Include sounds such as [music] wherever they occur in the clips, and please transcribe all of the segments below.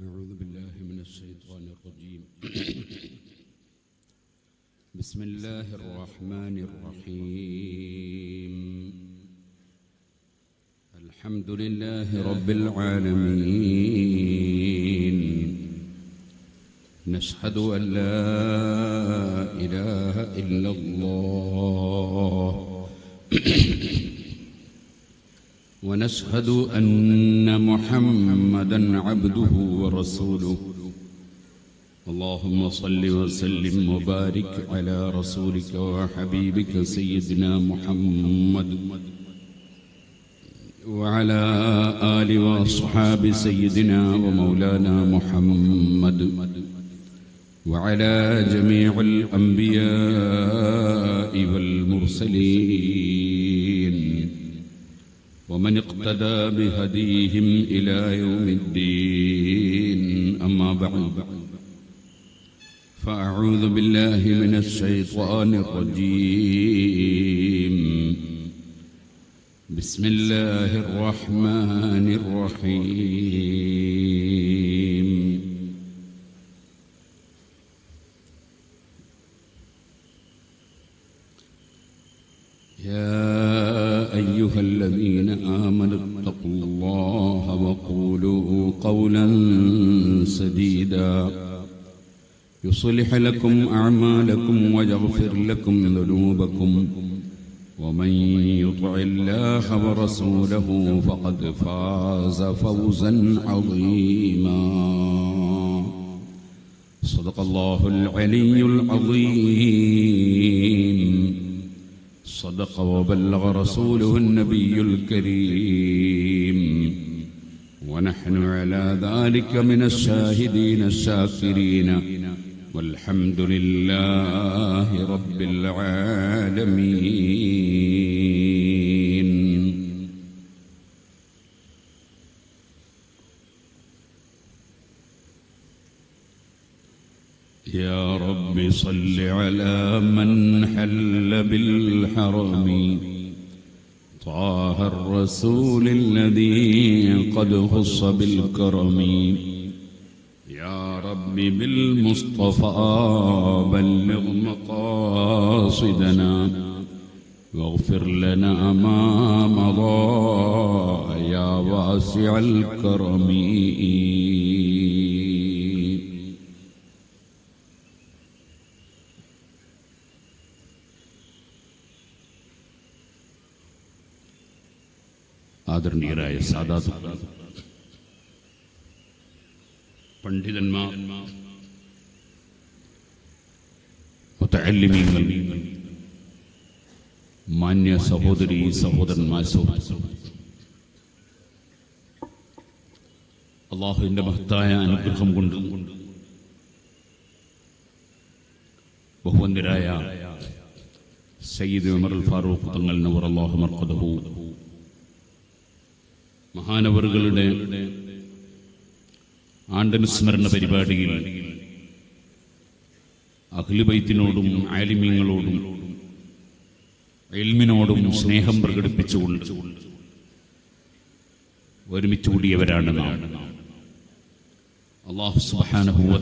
أعوذ بالله من الشيطان الرجيم. [coughs] بسم الله الرحمن الرحيم. الحمد لله رب العالمين. نشهد أن لا إله إلا الله. ونشهد أن محمدا عبده ورسوله. اللهم صل وسلم وبارك على رسولك وحبيبك سيدنا محمد وعلى آل وأصحاب سيدنا ومولانا محمد وعلى جميع الأنبياء والمرسلين. ومن اقتدى بهديهم إلى يوم الدين. أما بعد فأعوذ بالله من الشيطان الرجيم. بسم الله الرحمن الرحيم يا أيها الذين آمنوا اتقوا الله وقولوا قولا سديدا. يصلح لكم أعمالكم ويغفر لكم ذنوبكم. ومن يطع الله ورسوله فقد فاز فوزا عظيما. صدق الله العلي العظيم. صدق وبلغ رسوله النبي الكريم. ونحن على ذلك من الشاهدين الشاكرين. والحمد لله رب العالمين. يا رب صل على من حل بالحرم طه الرسول الذي قد خص بالكرم. يا رب بالمصطفى بلغ مقاصدنا. واغفر لنا ما مضى يا واسع الكرم. ആദരണീയരായ സാധാതു പണ്ഡിതന്മാർ മാന്യ സഹോദരി സഹോദരന്മാർ അള്ളാഹുവിന്റെ മഹത്തായ അനുഗ്രഹം കൊണ്ട് ബഹുവന്തരായ സയ്യിദ് ഉമർ ഫാറൂഖ് തങ്ങൾ നവർ അള്ളാഹു മർക്കദഹു മഹാനവറുകളുടെ ആണ്ടനുസ്മരണ പരിപാടിയിൽ അഖിലുബൈത്തിനോടും ആലിമ്യങ്ങളോടും എൽമിനോടും സ്നേഹം പ്രകടിപ്പിച്ചുകൊണ്ട് ഒരുമിച്ച് കൂടിയവരാണ് നാം. അള്ളാഹു സുബാനഹുവ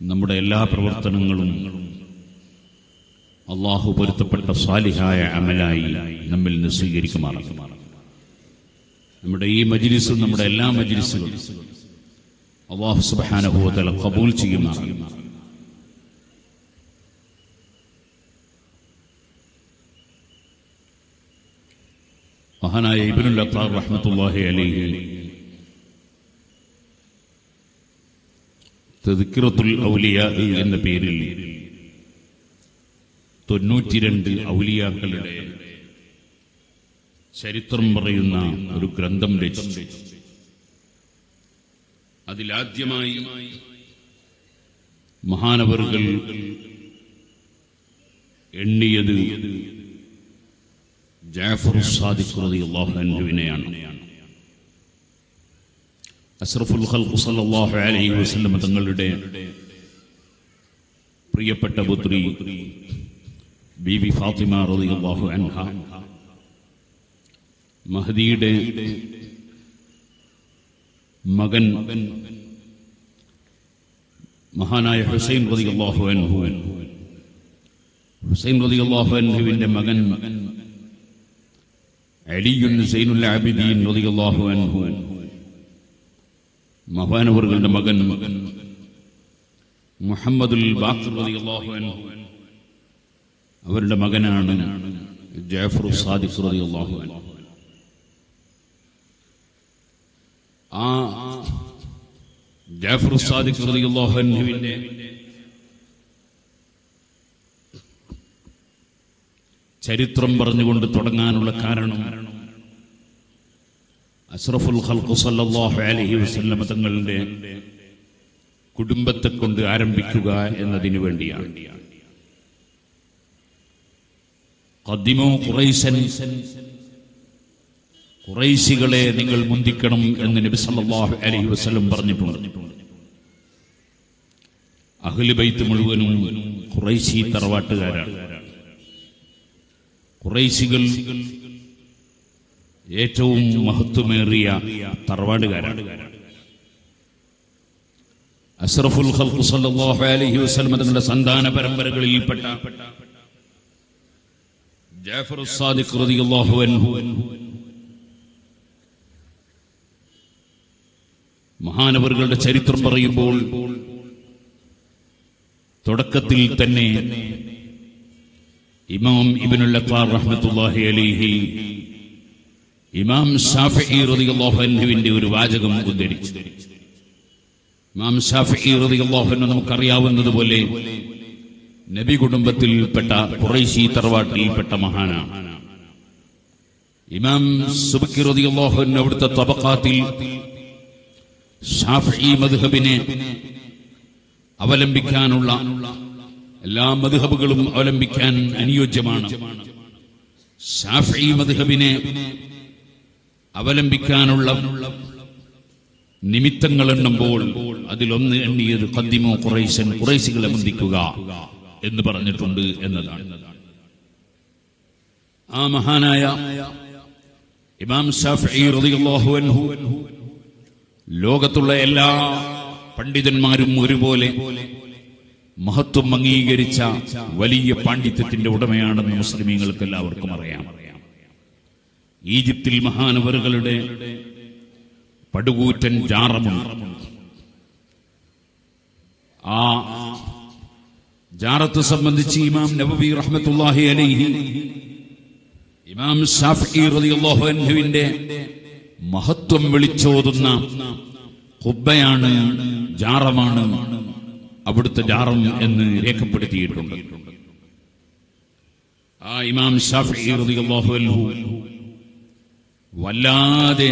നമ്മുടെ എല്ലാ പ്രവർത്തനങ്ങളും അള്ളാഹു പൊരുത്തപ്പെട്ട സ്വാലിഹായ അമലായി നമ്മിൽ നിന്ന് സ്വീകരിക്കുമാറാണ് നമ്മുടെ ഈ മജിലിസും നമ്മുടെ എല്ലാ മജിലിസുകളും അള്ളാഹു സുബാനഹുവല കബൂൽ ചെയ്യുന്ന മഹാനായ ഇബിനുൽ അത്താർ റഹ്മത്തുല്ലാഹി അലൈഹി തെതിക്കിറത്തുൽ ഔലിയ എന്ന പേരിൽ തൊണ്ണൂറ്റിരണ്ട് ഔലിയാക്കളുടെ ചരിത്രം പറയുന്ന ഒരു ഗ്രന്ഥം രചിച്ചു. അതിലാദ്യമായി മഹാനവറുകൾ എണ്ണിയത് ജാഫർ സാദിഖ് റളിയല്ലാഹു അൻഹുവിനെയാണ്. അഷ്റഫുൽ ഖൽഖ് സല്ലല്ലാഹു അലൈഹി വസല്ലം തങ്ങളുടെ പ്രിയപ്പെട്ട പുത്രി ബീബി ഫാത്തിമ റളിയല്ലാഹു അൻഹ. മഹദിയുടെ മകൻ മഹാനായ ഹുസൈൻ റളിയല്ലാഹു അൻഹു. ഹുസൈൻ റളിയല്ലാഹു അൻഹുവിന്റെ മകൻ അലിയുൻ സൈനുൽ ആബിദീൻ റളിയല്ലാഹു അൻഹു. മഹാനവറുകളുടെ മകൻ മുഹമ്മദുൽ ബാഖർ റളിയല്ലാഹു അൻഹു. അവരുടെ മകനാണ് ജാഫർ സാദിഖ് റളിയല്ലാഹു അൻഹു. ആ ജാഫർ സാദിഖ് റളിയല്ലാഹുവിന്റെ ചരിത്രം പറഞ്ഞുകൊണ്ട് തുടങ്ങാനുള്ള കാരണം അഷ്റഫുൽ ഖൽഖു സല്ലല്ലാഹു അലൈഹി വസല്ലം തങ്ങളുടെ കുടുംബത്തെ കൊണ്ട് ആരംഭിക്കുക എന്നതിനു വേണ്ടിയാണ്. ഖദ്ദിമു ഖുറൈശൻ ഖുറൈശികളെ നിങ്ങൾ മുന്തിക്കണം എന്ന് നബി സല്ലല്ലാഹു അലൈഹി വസല്ലം പറഞ്ഞിട്ടുണ്ട്. അഹ്ലു ബൈത്ത് മുഴുവനും ഖുറൈശി തറവാട്ടുകാരാണ്. ഖുറൈശികൾ ഏറ്റവും മഹത്വമേറിയ തറവാടുകാരാണ്. അഷ്റഫുൽ ഖൽഖ് സല്ലല്ലാഹു അലൈഹി വസല്ലം തങ്ങളുടെ സന്താന പരമ്പരകളിൽപ്പെട്ട ജാഫർ സാദിഖ് റളിയല്ലാഹു അൻഹു മഹാനവറുകളുടെ ചരിത്രം പറയുമ്പോൾ തുടക്കത്തിൽ തന്നെ ഇമാം ഇബ്നുൽ റഹ്മത്തുള്ളാഹി അലൈഹി ഇമാം ഷാഫി റളിയല്ലാഹു അൻഹുവിന്റെ ഒരു വാചകം ഉദ്ധരിച്ചു. ഇമാം ഷാഫി അൻഹു നമുക്കറിയാവുന്നതുപോലെ നബി കുടുംബത്തിൽപ്പെട്ട ഖുറൈശി തറവാട്ടിൽപ്പെട്ട മഹാനാണ്. ഇമാം സുബക്കി അൻഹു അവിടുത്തെ തബഖാത്തിൽ ഷാഫിഈ മധുഹബിനെ അവലംബിക്കാനുള്ള എല്ലാ മധുഹബുകളും അവലംബിക്കാൻ അനുയോജ്യമാണ്. ഷാഫി മധുഹബിനെ അവലംബിക്കാനുള്ള നിമിത്തങ്ങൾ എണ്ണുമ്പോൾ അതിലൊന്ന് എണ്ണിയത് കദ്ദിമോ കുറൈശൻ കുറൈശികളെ ബന്ധിക്കുക എന്ന് പറഞ്ഞിട്ടുണ്ട് എന്നതാണ്. ആ മഹാനായ ഇമാം ഷാഫി റളിയല്ലാഹു അൻഹു ലോകത്തുള്ള എല്ലാ പണ്ഡിതന്മാരും ഒരുപോലെ മഹത്വം അംഗീകരിച്ച വലിയ പാണ്ഡിത്യത്തിന്റെ ഉടമയാണെന്ന് മുസ്ലിമീങ്ങൾക്ക് എല്ലാവർക്കും അറിയാം. ഈജിപ്തിൽ മഹാനവറുകളുടെ പടുകൂറ്റൻ ജാറമുണ്ട്. ആ ജാറത്ത് സംബന്ധിച്ച് ഇമാം നബബി റഹ്മത്തുള്ളാഹി അലൈഹി ഇമാം ഷാഫി റളിയല്ലാഹു അൻഹുവിന്റെ മഹത്വം വിളിച്ചോതുന്ന കുബ്ബയാണ് ജാറമാണ്. അവിടുത്തെ ജാറം എന്ന് രേഖപ്പെടുത്തിയിട്ടുണ്ട്. ആ ഇമാം ഷാഫി റളിയല്ലാഹു അൻഹു വല്ലാതെ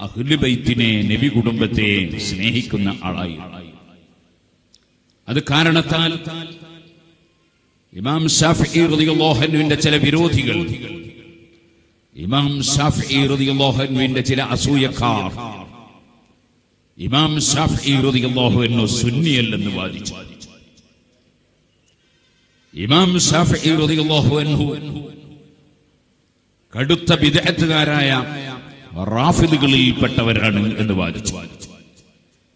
അഹ്ലുബൈത്തിനെ നബി കുടുംബത്തെ സ്നേഹിക്കുന്ന ആളായി. അത് കാരണത്താൽ ഇമാം ഷാഫി റളിയല്ലാഹു അൻഹുവിന്റെ ചില വിരോധികൾ ഇമാം ഷാഫി റളിയല്ലാഹു അൻഹുവിന്റെ ചില അസൂയക്കാർ. ഇമാം ഷാഫി റളിയല്ലാഹു അൻഹു സുന്നിയല്ലെന്ന് വാദിച്ചു. ഇമാം ഷാഫി റളിയല്ലാഹു അൻഹു കടുത്ത വിദഗ്ധകാരായ റാഫിദുകളിൽപ്പെട്ടവരാണ് എന്ന് വാദിച്ചു.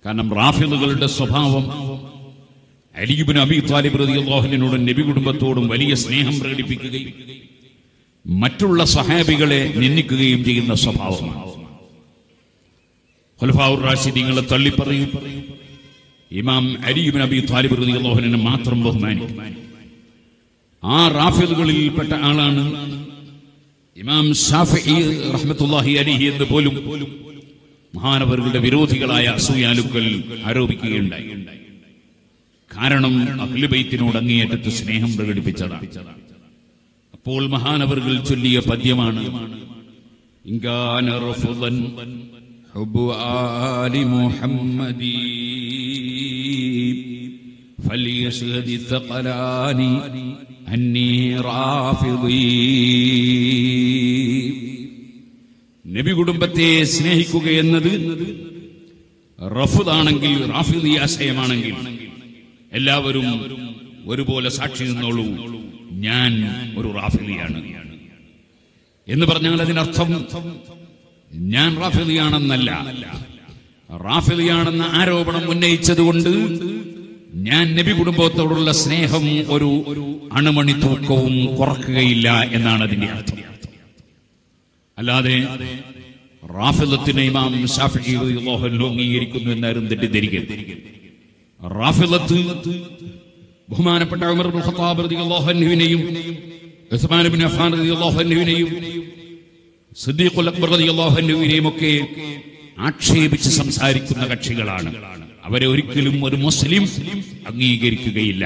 കാരണം റാഫിദുകളുടെ സ്വഭാവം അലിബിൻ അബി താലിബ് റളിയല്ലാഹുവിനോടും നബി കുടുംബത്തോടും വലിയ സ്നേഹം പ്രകടിപ്പിക്കുകയും മറ്റുള്ള സഹാബികളെ നിന്ദിക്കുകയും ചെയ്യുന്ന സ്വഭാവമാണ്. ഖുലഫാഉർ റാഷിദീങ്ങളെ തള്ളിപ്പറയും. ഇമാം അരിയുബിൻ അബി താലിബ് റളിയല്ലാഹുവിനെ മാത്രം ബഹുമാനിക്കും. ആ റാഫിദുകളിൽപ്പെട്ട ആളാണ് ഇമാം ഷാഫി റഹ്മത്തുള്ളാഹി അലിഹി എന്ന് പോലും മഹാനവരുടെ വിരോധികളായ അസൂയാലുക്കൾ ആരോപിക്കുകയുണ്ടായി. കാരണം അഖിലുബൈത്തിനോട് അങ്ങേയറ്റത്ത് സ്നേഹം പ്രകടിപ്പിച്ചതാണ്. അപ്പോൾ മഹാനവറുകൾ ചൊല്ലിയ പദ്യമാണ് ഇങ്കാന റഫുദൻ ഹുബ്ബു ആലി മുഹമ്മദി فليشهد الثقلان أني رافضي നബി കുടുംബത്തെ സ്നേഹിക്കുക എന്നത് റഫുദാണെങ്കിൽ റാഫിദി ആശയമാണെങ്കിൽ എല്ലാവരും ഒരുപോലെ സാക്ഷി നിന്നോളൂ ഞാൻ ഒരു റാഫിദിയാണ് എന്ന് പറഞ്ഞാൽ അതിനർത്ഥം ഞാൻ റാഫിദിയാണെന്നല്ല റാഫിലിയാണെന്ന ആരോപണം ഉന്നയിച്ചതുകൊണ്ട് ഞാൻ നബി കുടുംബത്തോടുള്ള സ്നേഹം ഒരു അണുമണി തൂക്കവും കുറക്കുകയില്ല എന്നാണ് അതിന്റെ അർത്ഥം. അല്ലാതെ റാഫിലത്തിനെ ഇമാം ഷാഫി അംഗീകരിക്കുന്നു എന്നാരും തെറ്റിദ്ധരിക്കരുത്. റാഫിലത്ത് ബഹുമാനപ്പെട്ട ഉമർ ഖത്താബ് റളിയല്ലാഹു അൻഹുവിനെയും ഉസ്മാൻ ഇബ്നു അഫ്ഫാൻ റളിയല്ലാഹു അൻഹുവിനെയും സിദ്ദീഖുൽ അക്ബർ റളിയല്ലാഹു അൻഹുവിനെയും ഒക്കെ ആക്ഷേപിച്ച് സംസാരിക്കുന്ന കക്ഷികളാണ്. അവരെ ഒരിക്കലും ഒരു മുസ്ലിം അംഗീകരിക്കുകയില്ല.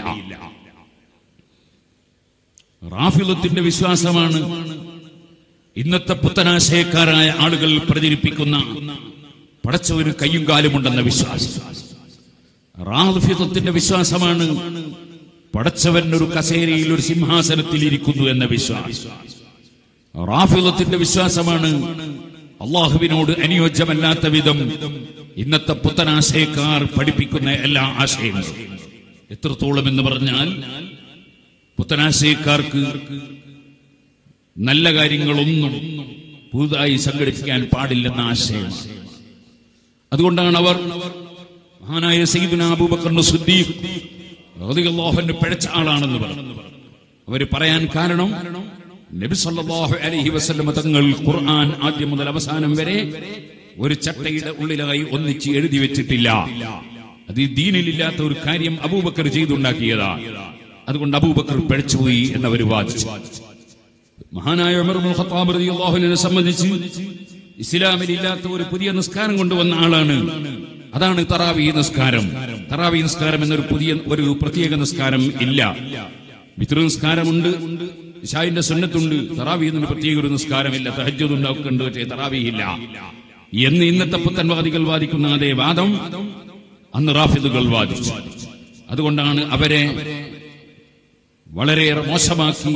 റാഫിലത്തിന്റെ വിശ്വാസമാണ് ഇന്നത്തെ പുത്തനാശയക്കാരായ ആളുകൾ പ്രചരിപ്പിക്കുന്ന പടച്ചവന് കയ്യും കാലുമുണ്ടെന്ന വിശ്വാസം. റാഫിലത്തിന്റെ വിശ്വാസമാണ് പടച്ചവൻ ഒരു കസേരയിൽ ഒരു സിംഹാസനത്തിൽ ഇരിക്കുന്നു എന്ന വിശ്വാസം. റാഫിലത്തിന്റെ വിശ്വാസമാണ് അള്ളാഹുവിനോട് അനുയോജ്യമല്ലാത്ത വിധം ഇന്നത്തെ പുത്തനാശയക്കാർ പഠിപ്പിക്കുന്ന എല്ലാ ആശയങ്ങളും. എത്രത്തോളം എന്ന് പറഞ്ഞാൽ പുത്തനാശയക്കാർക്ക് നല്ല കാര്യങ്ങളൊന്നും പുതുതായി സംഘടിപ്പിക്കാൻ പാടില്ലെന്ന ആശയം അതുകൊണ്ടാണ് അവർ മഹാനായ സയ്യിദുന അബൂബക്കർ പിഴച്ച ആളാണെന്ന് പറഞ്ഞു. അവർ പറയാൻ കാരണം നബി സല്ലല്ലാഹു അലൈഹി വസല്ലം തങ്ങൾ ഖുർആൻ ആദ്യം മുതൽ അവസാനം വരെ ഒരു ചട്ടയുടെ ഉള്ളിലായി ഒന്നിച്ച് എഴുതി വെച്ചിട്ടില്ല. അത് ഈ ദീനിലില്ലാത്ത ഒരു കാര്യം അബൂബക്കർ ചെയ്തുണ്ടാക്കിയതാ. അതുകൊണ്ട് അബൂബക്കർ പിഴച്ചുപോയി എന്നവർ വാദിച്ചു. മഹാനായ ഉമർ ഖത്താബ് റളിയല്ലാഹുവിനെ സംബന്ധിച്ച് ഇസ്ലാമിൽ ഇല്ലാത്ത ഒരു പുതിയ നിസ്കാരം കൊണ്ടുവന്ന ആളാണ്. അതാണ് തറാവി നിസ്കാരം. തറാവി നിസ്കാരം എന്നൊരു പുതിയ ഒരു പ്രത്യേക നിസ്കാരം ഇല്ല. മിത്ര നിസ്കാരമുണ്ട് ഇഷായിന്റെ സുന്നത്തുണ്ട്. തറാവി എന്നൊരു പ്രത്യേക ഒരു നിസ്കാരമില്ല. തഹജ്ജുദ് ഉണ്ടാക്കുന്നുണ്ട് പക്ഷേ തറാവി ഇല്ല എന്ന് ഇന്നത്തെ പുത്തൻവാദികൾ വാദിക്കുന്ന അതേ വാദം അന്ന് റാഫിദുകൾ വാദിച്ചു. അതുകൊണ്ടാണ് അവരെ വളരെയേറെ മോശമാക്കി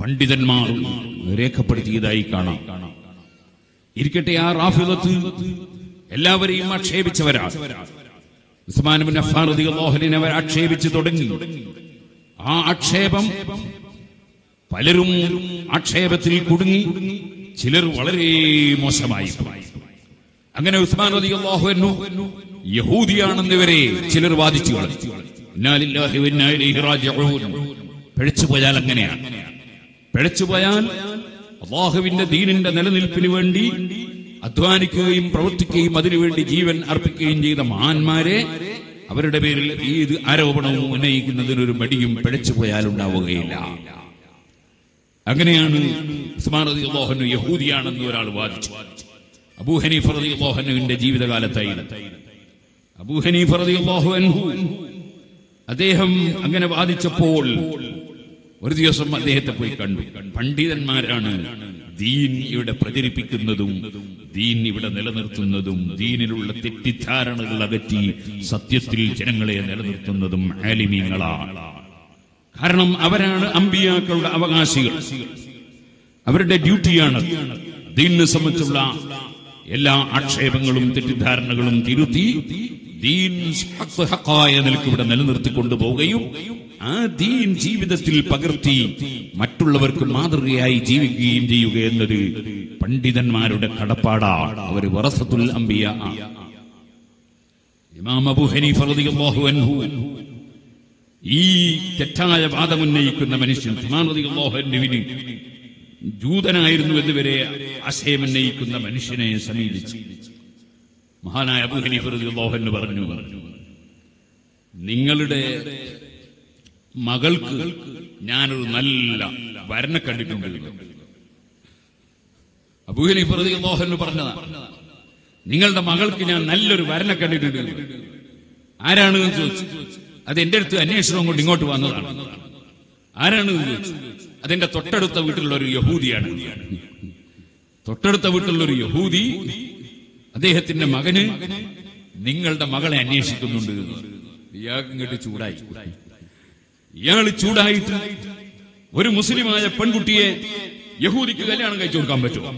പണ്ഡിതന്മാർ രേഖപ്പെടുത്തിയതായി കാണാം. ഇരിക്കട്ടെ ആ റാഫിദത്ത്. എല്ലാവരെയും ആക്ഷേപിച്ചവരാ ഉസ്മാൻ ബിൻ അഫ്ഫാൻ റളിയല്ലാഹു അൻഹു അവർ ആക്ഷേപിച്ചു തുടങ്ങി. ആ ആക്ഷേപം പലരും ആക്ഷേപത്തിൽ കുടുങ്ങി ചിലർ വളരെ മോശമായി. അങ്ങനെ ഉസ്മാൻ റളിയല്ലാഹു അൻഹു യഹൂദിയാണെന്ന് വരെ ചിലർ വാദിച്ചു പിഴച്ചുപോയാൽ അങ്ങനെയാണ്. പിഴച്ചുപോയാൽ അള്ളാഹുവിന്റെ ദീനിന്റെ നിലനിൽപ്പിന് വേണ്ടി അധ്വാനിക്കുകയും പ്രവർത്തിക്കുകയും അതിനുവേണ്ടി ജീവൻ അർപ്പിക്കുകയും ചെയ്ത മഹാന്മാരെ അവരുടെ പേരിൽ ഏത് ആരോപണവും ഉന്നയിക്കുന്നതിനൊരു മടിയും പിഴച്ചു പോയാൽ ഉണ്ടാവുകയില്ല. അങ്ങനെയാണ് ഉസ്മാൻ യഹൂദിയാണെന്ന് ഒരാൾ വാദിച്ചു. അബൂ ഹനീഫ അൻഹുവിന്റെ ജീവിതകാലത്തായി. അബൂ ഹനീഫ അൻഹു അദ്ദേഹം അങ്ങനെ വാദിച്ചപ്പോൾ ഒരു ദിവസം അദ്ദേഹത്തെ പോയി കണ്ടു. പണ്ഡിതന്മാരാണ് ദീൻ ഇവിടെ പ്രചരിപ്പിക്കുന്നതും ദീൻ ഇവിടെ നിലനിർത്തുന്നതും ദീനിലുള്ള തെറ്റിദ്ധാരണകൾ അകറ്റി സത്യത്തിൽ ജനങ്ങളെ നിലനിർത്തുന്നതും ആലിമീങ്ങളാണ് കാരണം അവരാണ് അമ്പിയാക്കളുടെ അവകാശികൾ. അവരുടെ ഡ്യൂട്ടിയാണ് ദീനിനെ സംബന്ധിച്ചുള്ള എല്ലാ ആക്ഷേപങ്ങളും തെറ്റിദ്ധാരണകളും തിരുത്തി ദീൻ നിലയ്ക്ക് ഇവിടെ നിലനിർത്തിക്കൊണ്ടു പോവുകയും ആ ദീൻ ജീവിതത്തിൽ പകർത്തി മറ്റുള്ളവർക്ക് മാതൃകയായി ജീവിക്കുകയും ചെയ്യുക എന്നത് പണ്ഡിതന്മാരുടെ കടപ്പാടാണ് അവർ വറസത്തുൽ അംബിയ. ഇമാം അൻഹു ഈ തെറ്റായ വാദം ഉന്നയിക്കുന്ന മനുഷ്യൻ ജൂതനായിരുന്നു എന്നുവരെ ആശയമുന്നയിക്കുന്ന മനുഷ്യനെ സമീപിച്ചു. മഹാനായ അബു ഹനീഫ റളിയല്ലാഹു അൻഹു പറഞ്ഞു നിങ്ങളുടെ മകൾക്ക് ഞാനൊരു നല്ല വരനെ കണ്ടിട്ടുണ്ട് അബൂഹലി പ്രതി മോഹൻ പറഞ്ഞതാ നിങ്ങളുടെ മകൾക്ക് ഞാൻ നല്ലൊരു വരനെ കണ്ടിട്ടുണ്ട്. ആരാണ് ചോദിച്ചു. അത് എന്റെ അടുത്ത് അന്വേഷണം കൊണ്ട് ഇങ്ങോട്ട് വന്നതാണ്. ആരാണ് ചോദിച്ചു. അതെന്റെ തൊട്ടടുത്ത വീട്ടിലുള്ള ഒരു യഹൂദിയാണ്. തൊട്ടടുത്ത വീട്ടിലുള്ള ഒരു യഹൂദി അദ്ദേഹത്തിന്റെ മകന് നിങ്ങളുടെ മകളെ അന്വേഷിക്കുന്നുണ്ട്. ഇയാൾക്ക് ഇങ്ങോട്ട് ചൂടായി. ഇയാൾ ചൂടായിട്ട് ഒരു മുസ്ലിമായ പെൺകുട്ടിയെ യഹൂദിക്ക് കല്യാണം കഴിച്ചു കൊടുക്കാൻ പറ്റുമോ?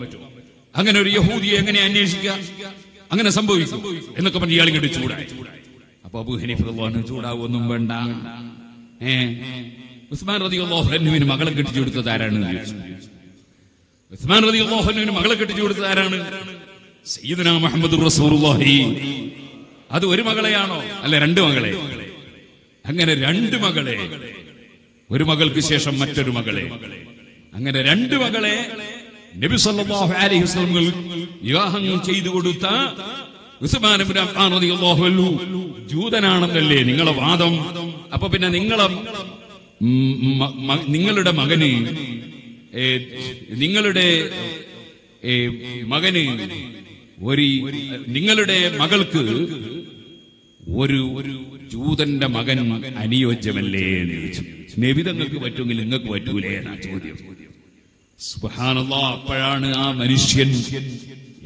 അങ്ങനെ ഒരു യഹൂദിയെ എങ്ങനെ അന്വേഷിക്കുക? അങ്ങനെ സംഭവിക്കും എന്നൊക്കെ പറഞ്ഞ് ഇയാൾ ഇങ്ങോട്ട് ചൂടായി. അപ്പൊ അബൂ ഹനീഫ് ചൂടാവൊന്നും വേണ്ട. ഏ? ഉസ്മാൻ റതി അള്ളാഹുനുവിന് മകളെ കെട്ടിച്ചു കൊടുത്തത് ആരാണ്? ഉസ്മാൻ റതി അള്ളാഹുനുവിന് മകളെ കെട്ടിച്ചു കൊടുത്തത് ആരാണ്? സയ്യിദുനാ മുഹമ്മദ് റസൂലുള്ളാഹി. അത് ഒരു മകളെയാണോ? അല്ല രണ്ട് മകളെ. അങ്ങനെ രണ്ട് മകളെ. ഒരു മകൾക്ക് ശേഷം മറ്റൊരു മകളെ. അങ്ങനെ രണ്ട് മകളെ നബി സല്ലല്ലാഹു അലൈഹി വസല്ലം വിവാഹം ചെയ്തു കൊടുത്ത ഉസ്മാൻ ഇബ്നു അഫ്ഫാൻ റളിയല്ലാഹു അൻഹു. ജൂതനാണെന്നല്ലേ നിങ്ങളെ വാദം. അപ്പൊ പിന്നെ നിങ്ങളെ നിങ്ങളുടെ മകന് നിങ്ങളുടെ മകന് ഒരു നിങ്ങളുടെ മകൾക്ക് ഒരു ജൂതന്റെ മകൻ അനുയോജ്യമല്ലേ എന്ന് ചോദിച്ചു. നബിതങ്ങൾക്ക് പറ്റുമെങ്കിൽ നിങ്ങൾക്ക് പറ്റൂലേ എന്നാ ചോദ്യം. സുഹാനുള്ള അപ്പോഴാണ് ആ മനുഷ്യൻ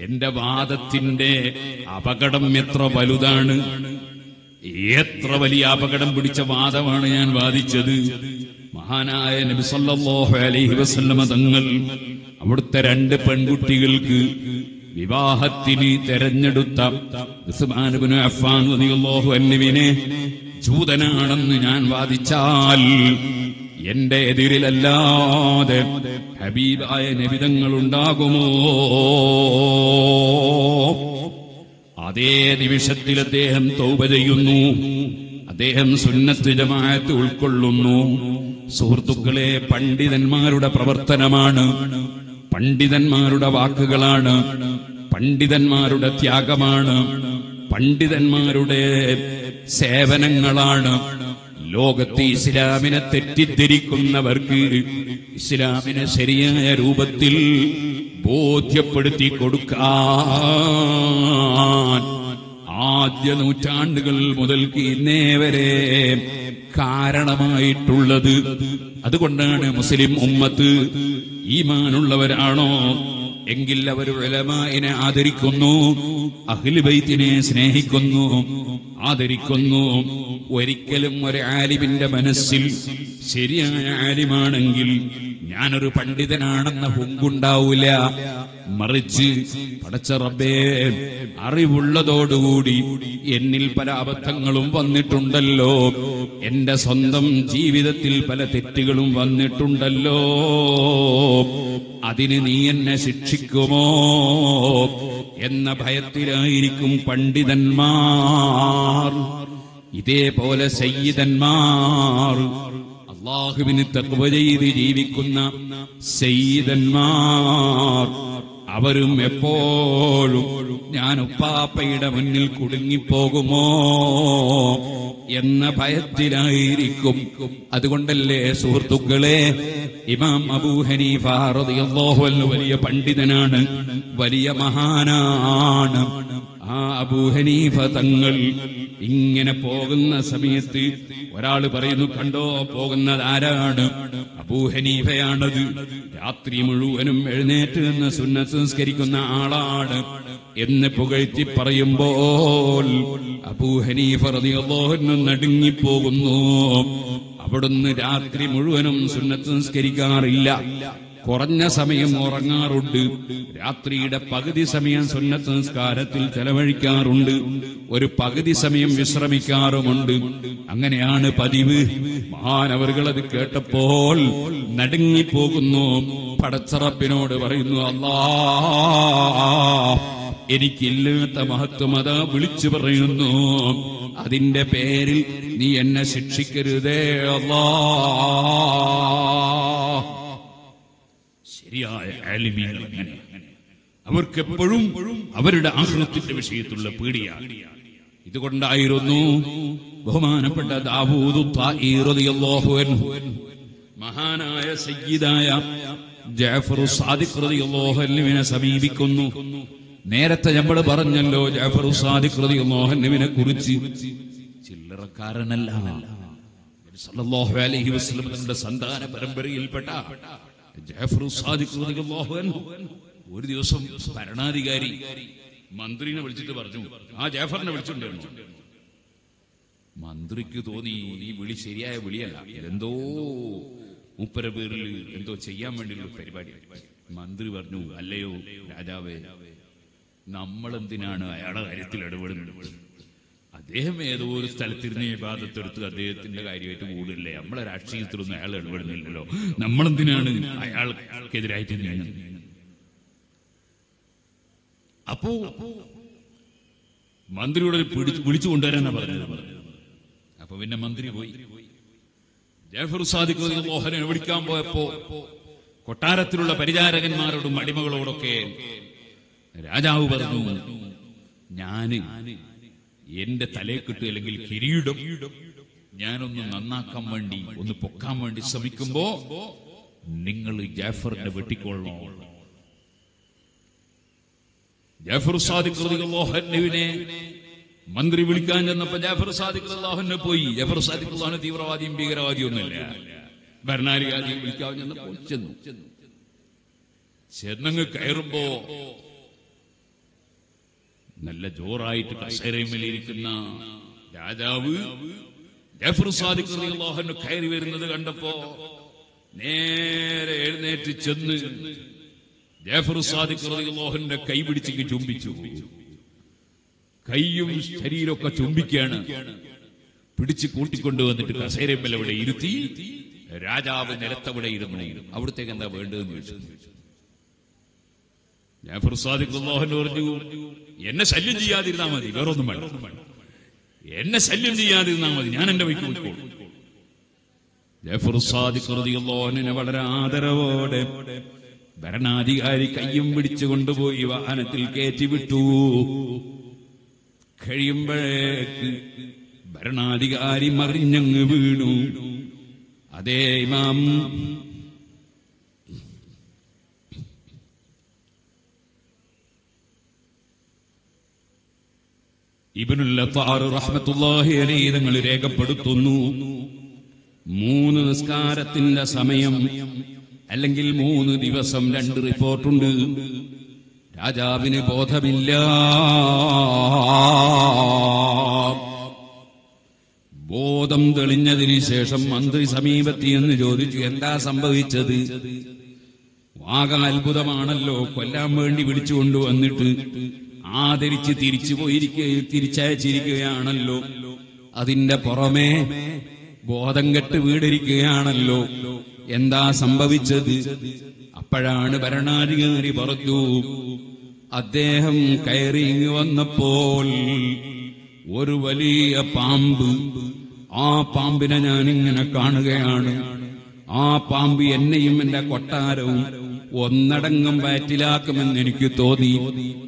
എന്റെ വാദത്തിന്റെ അപകടം എത്ര വലുതാണ്. എത്ര വലിയ അപകടം പിടിച്ച വാദമാണ് ഞാൻ വാദിച്ചത്. മഹാനായ നബി സല്ലല്ലാഹു അലൈഹി വസല്ലമ തങ്ങൾ അവിടുത്തെ രണ്ട് പെൺകുട്ടികൾക്ക് വിവാഹത്തിന് തെരഞ്ഞെടുത്ത ഉസ്മാൻ ഇബ്നു റളിയല്ലാഹു ജൂതനാണെന്ന് ഞാൻ വാദിച്ചാൽ എന്റെ എതിരിലല്ലാതെ ഹബീബായ നിബിതങ്ങൾ ഉണ്ടാകുമോ അതേ നിമിഷത്തിൽ അദ്ദേഹം തൗപ ചെയ്യുന്നു. അദ്ദേഹം സുന്നത്ത് ഉൾക്കൊള്ളുന്നു. സുഹൃത്തുക്കളെ പണ്ഡിതന്മാരുടെ പ്രവർത്തനമാണ് പണ്ഡിതന്മാരുടെ വാക്കുകളാണ്. പണ്ഡിതന്മാരുടെ ത്യാഗമാണ്. പണ്ഡിതന്മാരുടെ സേവനങ്ങളാണ്. ലോകത്ത് ഇസ്ലാമിനെ തെറ്റിദ്ധരിക്കുന്നവർക്ക് ഇസ്ലാമിനെ ശരിയായ രൂപത്തിൽ ബോധ്യപ്പെടുത്തി കൊടുക്കാൻ ആദ്യ നൂറ്റാണ്ടുകൾ മുതൽക്ക് ഇന്നേ വരെ കാരണമായിട്ടുള്ളത്. അതുകൊണ്ടാണ് മുസ്ലിം ഉമ്മത്ത് ഈമാനുള്ളവരാണോ? എങ്കിൽ അവർ ഉലമായിനെ ആദരിക്കുന്നു അഖിലുബൈത്തിനെ സ്നേഹിക്കുന്നു ആദരിക്കുന്നു. ഒരിക്കലും ഒരു ആലിമിന്റെ മനസ്സിൽ ശരിയായ ആലിമാണെങ്കിൽ ഞാനൊരു പണ്ഡിതനാണെന്ന ഹുങ്കുണ്ടാവൂല മറിച്ച് പടച്ച റബ്ബേ അറിവുള്ളതോടുകൂടി എന്നിൽ പല അബദ്ധങ്ങളും വന്നിട്ടുണ്ടല്ലോ. എന്റെ സ്വന്തം ജീവിതത്തിൽ പല തെറ്റുകളും വന്നിട്ടുണ്ടല്ലോ. അതിന് നീ എന്നെ ശിക്ഷിക്കുമോ? എന്ന ഭയത്തിലായിരിക്കും പണ്ഡിതന്മാർ. ഇതേപോലെ സയ്യിദന്മാർ അള്ളാഹുവിന് തക്വ ചെയ്ത് ജീവിക്കുന്ന സയ്യിദന്മാർ. അവരും എപ്പോഴും ഞാൻ ഉപ്പാപ്പയുടെ മുന്നിൽ കുടുങ്ങിപ്പോകുമോ എന്ന ഭയത്തിലായിരിക്കും. അതുകൊണ്ടല്ലേ സുഹൃത്തുക്കളെ ഇമാം അബൂ ഹനീഫ റളിയല്ലാഹു അൻഹു വലിയ പണ്ഡിതനാണ് വലിയ മഹാനാണ്. ആ അബൂഹനീഫ തങ്ങൾ ഇങ്ങനെ പോകുന്ന സമയത്ത് ഒരാൾ പറയുന്നു കണ്ടോ പോകുന്നത് ആരാണ്? അബൂഹനീഫയാണത് രാത്രി മുഴുവനും എഴുന്നേറ്റ് നിന്ന് സുന്നത്ത് സംസ്കരിക്കുന്ന ആളാണ്. എന്ന് പുകഴ്ത്തി പറയുമ്പോൾ അബൂ ഹനീഫ റളിയല്ലാഹു അൻഹു നടുങ്ങിപ്പോകുന്നു. അവിടുന്ന് രാത്രി മുഴുവനും സുന്നത്ത് സംസ്കരിക്കാറില്ല കുറഞ്ഞ സമയം ഉറങ്ങാറുണ്ട്. രാത്രിയുടെ പകുതി സമയം സുന്നത്ത് സംസ്കാരത്തിൽ ചെലവഴിക്കാറുണ്ട്. ഒരു പകുതി സമയം വിശ്രമിക്കാറുമുണ്ട്. അങ്ങനെയാണ് പതിവ്. മഹാനവറുകൾ അത് കേട്ടപ്പോൾ നടുങ്ങിപ്പോകുന്നു. പടച്ചറപ്പിനോട് പറയുന്നു അല്ലാ എനിക്കില്ലാത്ത മഹത്വം അതാ വിളിച്ചു പറയുന്നു. അതിന്റെ പേരിൽ നീ എന്നെ ശിക്ഷിക്കരുതേ അല്ലാ. ശരിയായ ആലിമീങ്ങൾ അങ്ങനെ. അവർക്ക് എപ്പോഴും അവരുടെ ആഹ്ലത്തിന്റെ വിഷയത്തിലുള്ള പേടിയാണ് ഇതുകൊണ്ടായിരുന്നു ബഹുമാനപ്പെട്ട മഹാനായ സയ്യിദായ ജാഫർ സാദിഖ് റളിയല്ലാഹു അൻഹുവിനെ സമീപിക്കുന്നു. നേരത്തെ നമ്മൾ പറഞ്ഞല്ലോ ജാഫർ സാദിഖ് റളിയല്ലാഹു അൻഹുവിനെ കുറിച്ച്. ചില്ലറക്കാരനല്ല. സല്ലല്ലാഹു അലൈഹി വസല്ലം സന്താന പരമ്പരയിൽപ്പെട്ട ഒരു ദിവസം ഭരണാധികാരി മന്ത്രിനെ വിളിച്ചിട്ട് പറഞ്ഞു ആ ജാഫറിനെ വിളിച്ചിട്ടുണ്ടായിരുന്നു? മന്ത്രിക്ക് തോന്നി ഈ വിളി ശരിയായ വിളിയല്ല. എന്തോ മുപ്പര പേരിൽ എന്തോ ചെയ്യാൻ വേണ്ടിയുള്ള പരിപാടി. മന്ത്രി പറഞ്ഞു അല്ലയോ രാജാവേ നമ്മൾ എന്തിനാണ് അയാളുടെ കാര്യത്തിൽ ഇടപെടുന്നത്? അദ്ദേഹം ഏതോ ഒരു സ്ഥലത്തിരുന്ന് വിവാദത്തെടുത്ത് അദ്ദേഹത്തിന്റെ കാര്യമായിട്ട് കൂടില്ലേ നമ്മളെ രാഷ്ട്രീയത്തിലൊന്നും അയാൾ ഇടപെടുന്നില്ലല്ലോ. നമ്മളെന്തിനാണ് അയാൾക്കെതിരായിട്ട് നീങ്ങുന്നത് അപ്പോ മന്ത്രിയോട് വിളിച്ചു കൊണ്ടുവരാനാ പറഞ്ഞത്. അപ്പൊ പിന്നെ മന്ത്രി പോയി. ജാഫർ സാദിഖ് മോഹനെ വിളിക്കാൻ പോയപ്പോ കൊട്ടാരത്തിലുള്ള പരിചാരകന്മാരോടും അടിമകളോടൊക്കെ രാജാവ് പറഞ്ഞു ഞാൻ എന്റെ തലയെക്കിട്ട് അല്ലെങ്കിൽ കിരീടം ഞാനൊന്ന് നന്നാക്കാൻ വേണ്ടി ഒന്ന് പൊക്കാൻ വേണ്ടി ശ്രമിക്കുമ്പോ നിങ്ങൾ ജാഫറിനെ വെട്ടിക്കൊള്ളണോ. ജാഫർ സാദിഖ് റളിയല്ലാഹുവിനെ മന്ത്രി വിളിക്കാൻ ചെന്നപ്പോ ജാഫർ സാദിഖ് പോയി. ജാഫർ സാദിഖ് അള്ളാഹുന് തീവ്രവാദിയും ഭീകരവാദിയും ഒന്നുമില്ല. ഭരണാധികാരിയും വിളിക്കാൻ ചെന്നപ്പോ ചെന്നു. ചെന്നങ്ങ് കയറുമ്പോ നല്ല ജോറായിട്ട് കസേരയുമേലിരിക്കുന്ന രാജാവ് കയറി വരുന്നത് കണ്ടപ്പോ നേരെ എഴുന്നേറ്റ് ചെന്ന് ജാഫർ കൈ പിടിച്ച് ചുംബിച്ചു. കൈയും ശരീരമൊക്കെ ചുംബിക്കാണ് പിടിച്ച് കൂട്ടിക്കൊണ്ടുവന്നിട്ട് കസേരമ്മൽ അവിടെ ഇരുത്തി രാജാവ് നിലത്തവിടെ ഇരുന്നു. അവിടത്തേക്ക് എന്താ വേണ്ടതെന്ന് ചോദിച്ചു. ജാഫർ ഫുർസാദിഖ് പറഞ്ഞു എന്നെ ശല്യം ചെയ്യാതിരുന്നാ മതി വേറൊന്നും വേണ്ട. എന്നെ ശല്യം ചെയ്യാതിരുന്നാ മതി ഞാൻ എന്റെ വൈക്ക് പോയിക്കോളും. വളരെ ആദരവോടെ ഭരണാധികാരി കയ്യും പിടിച്ചു കൊണ്ടുപോയി വാഹനത്തിൽ കയറ്റി വിട്ടു. കഴിയുമ്പോഴേക്ക് ഭരണാധികാരി മറിഞ്ഞങ്ങ് വീണു. അതേ ഇമാം അലൈഹി രേഖപ്പെടുത്തുന്നു. മൂന്ന് നിസ്കാരത്തിന്റെ സമയം അല്ലെങ്കിൽ മൂന്ന് ദിവസം രണ്ട് റിപ്പോർട്ടുണ്ട്. രാജാവിന് ബോധമില്ല. ബോധം തെളിഞ്ഞതിന് ശേഷം മന്ത്രി സമീപത്തി എന്ന് ചോദിച്ചു എന്താ സംഭവിച്ചത്? വാഗ അത്ഭുതമാണല്ലോ കൊല്ലാൻ വേണ്ടി വിളിച്ചു കൊണ്ടുവന്നിട്ട് ആദരിച്ച് തിരിച്ചു പോയിരിക്കുക തിരിച്ചയച്ചിരിക്കുകയാണല്ലോ. അതിന്റെ പുറമേ ബോധം കെട്ട് വീടിരിക്കുകയാണല്ലോ. എന്താ സംഭവിച്ചത്? അപ്പോഴാണ് ഭരണാധികാരി പറഞ്ഞു അദ്ദേഹം കയറി വന്നപ്പോൾ ഒരു വലിയ പാമ്പ് ആ പാമ്പിനെ ഞാൻ ഇങ്ങനെ കാണുകയാണ്. ആ പാമ്പ് എന്നെയും എന്റെ കൊട്ടാരവും ഒന്നടങ്കം വയറ്റിലാക്കുമെന്ന് എനിക്ക് തോന്നി.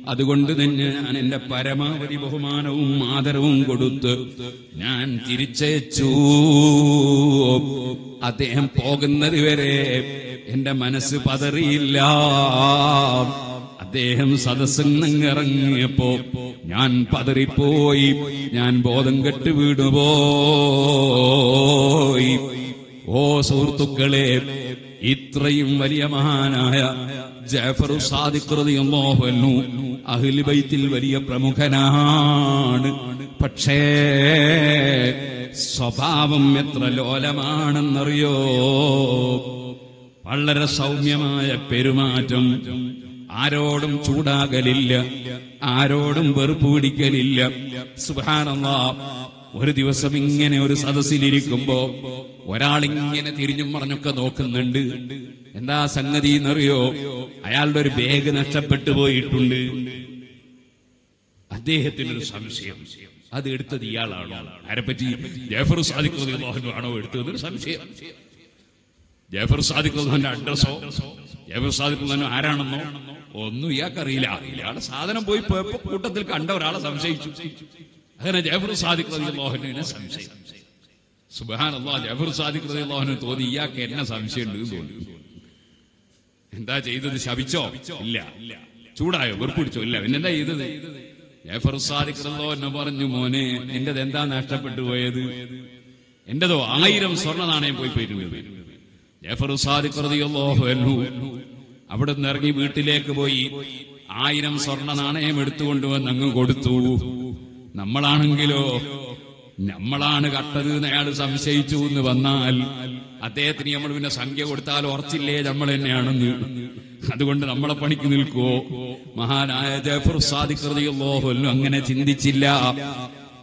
അതുകൊണ്ട് തന്നെ ഞാൻ എന്റെ പരമാവധി ബഹുമാനവും ആദരവും കൊടുത്ത് ഞാൻ തിരിച്ചയച്ചു. അദ്ദേഹം പോകുന്നത് വരെ എന്റെ മനസ്സ് പതറിയില്ല. അദ്ദേഹം സദസ്സിൽ നിന്ന് ഇറങ്ങിയപ്പോ ഞാൻ പതറിപ്പോയി. ഞാൻ ബോധം കെട്ട് വീണുപോയി. ഓ സുഹൃത്തുക്കളെ ഇത്രയും വലിയ മഹാനായ ജാഫറു സാദിഖ്റതിയല്ലാഹുവന്നു അഹ്ലി ബൈത്തിൽ വലിയ പ്രമുഖനാണ്. പക്ഷേ സ്വഭാവം എത്ര ലോലമാണെന്നറിയോ? വളരെ സൗമ്യമായ പെരുമാറ്റം. ആരോടും ചൂടാകലില്ല ആരോടും വെറുപ്പ് പിടിക്കലില്ല. സുബാനല്ലാ ഒരു ദിവസം ഇങ്ങനെ ഒരു സദസ്സിലിരിക്കുമ്പോ ഒരാളിങ്ങനെ തിരിഞ്ഞും പറഞ്ഞൊക്കെ നോക്കുന്നുണ്ട്. എന്താ സംഗതി എന്നറിയോ? അയാളുടെ ഒരു ബാഗ് നഷ്ടപ്പെട്ടു പോയിട്ടുണ്ട്. അദ്ദേഹത്തിനൊരു സംശയം. അത് എടുത്തത് ഇയാളാണോ? ആരെപ്പറ്റി ജാഫർ സാദിഖ് ആണോ എടുത്തത്? സംശയം. ജാഫർ സാദിഖ് അഡ്രസ്സോ ജാഫർ സാദിഖ് ആരാണെന്നോ? ഒന്നും ഇയാൾക്കറിയില്ല. ഇയാളുടെ സാധനം പോയി പോയപ്പോ കൂട്ടത്തിൽ കണ്ട ഒരാളെ സംശയിച്ചു. അങ്ങനെ ജാഫർ സാദിഖ് അള്ളാഹുനെ സംശയം സുബാൻ അള്ളാഹ് ജാഫർ സാദിഖ് അള്ളാഹുന് തോന്നി ഇയാൾക്ക് എന്നെ സംശയമുണ്ട് തോന്നി. എന്താ ചെയ്തത്? ശപിച്ചോ? ഇല്ല. ചൂടായോ? വെറുപ്പിടിച്ചോ ഇല്ല. പിന്നെന്താ ചെയ്തത്? ജാഫർ സാദിഖ് അള്ളാഹുനെ പറഞ്ഞു മോനെ എന്റേത് എന്താ നഷ്ടപ്പെട്ടു പോയത്? എന്റേതോ ആയിരം സ്വർണ നാണയം പോയി പോയിട്ടുണ്ട്. ജഫർ സാദിഖ് റതി അള്ളാഹു അവിടെ നിന്ന് ഇറങ്ങി വീട്ടിലേക്ക് പോയി ആയിരം സ്വർണ നാണയം എടുത്തുകൊണ്ടുവന്ന് അങ്ങ് കൊടുത്തു. നമ്മളാണെങ്കിലോ? നമ്മളാണ് കട്ടത് അയാൾ സംശയിച്ചു എന്ന് വന്നാൽ അദ്ദേഹത്തിന് നമ്മൾ പിന്നെ സംഖ്യ കൊടുത്താൽ ഉറച്ചില്ലേ നമ്മൾ തന്നെയാണെന്ന്. അതുകൊണ്ട് നമ്മളെ പണിക്ക് നിൽക്കുവോ മഹാനായ ജഫർ സാദിഖ് റളിയല്ലാഹു അങ്ങനെ ചിന്തിച്ചില്ല.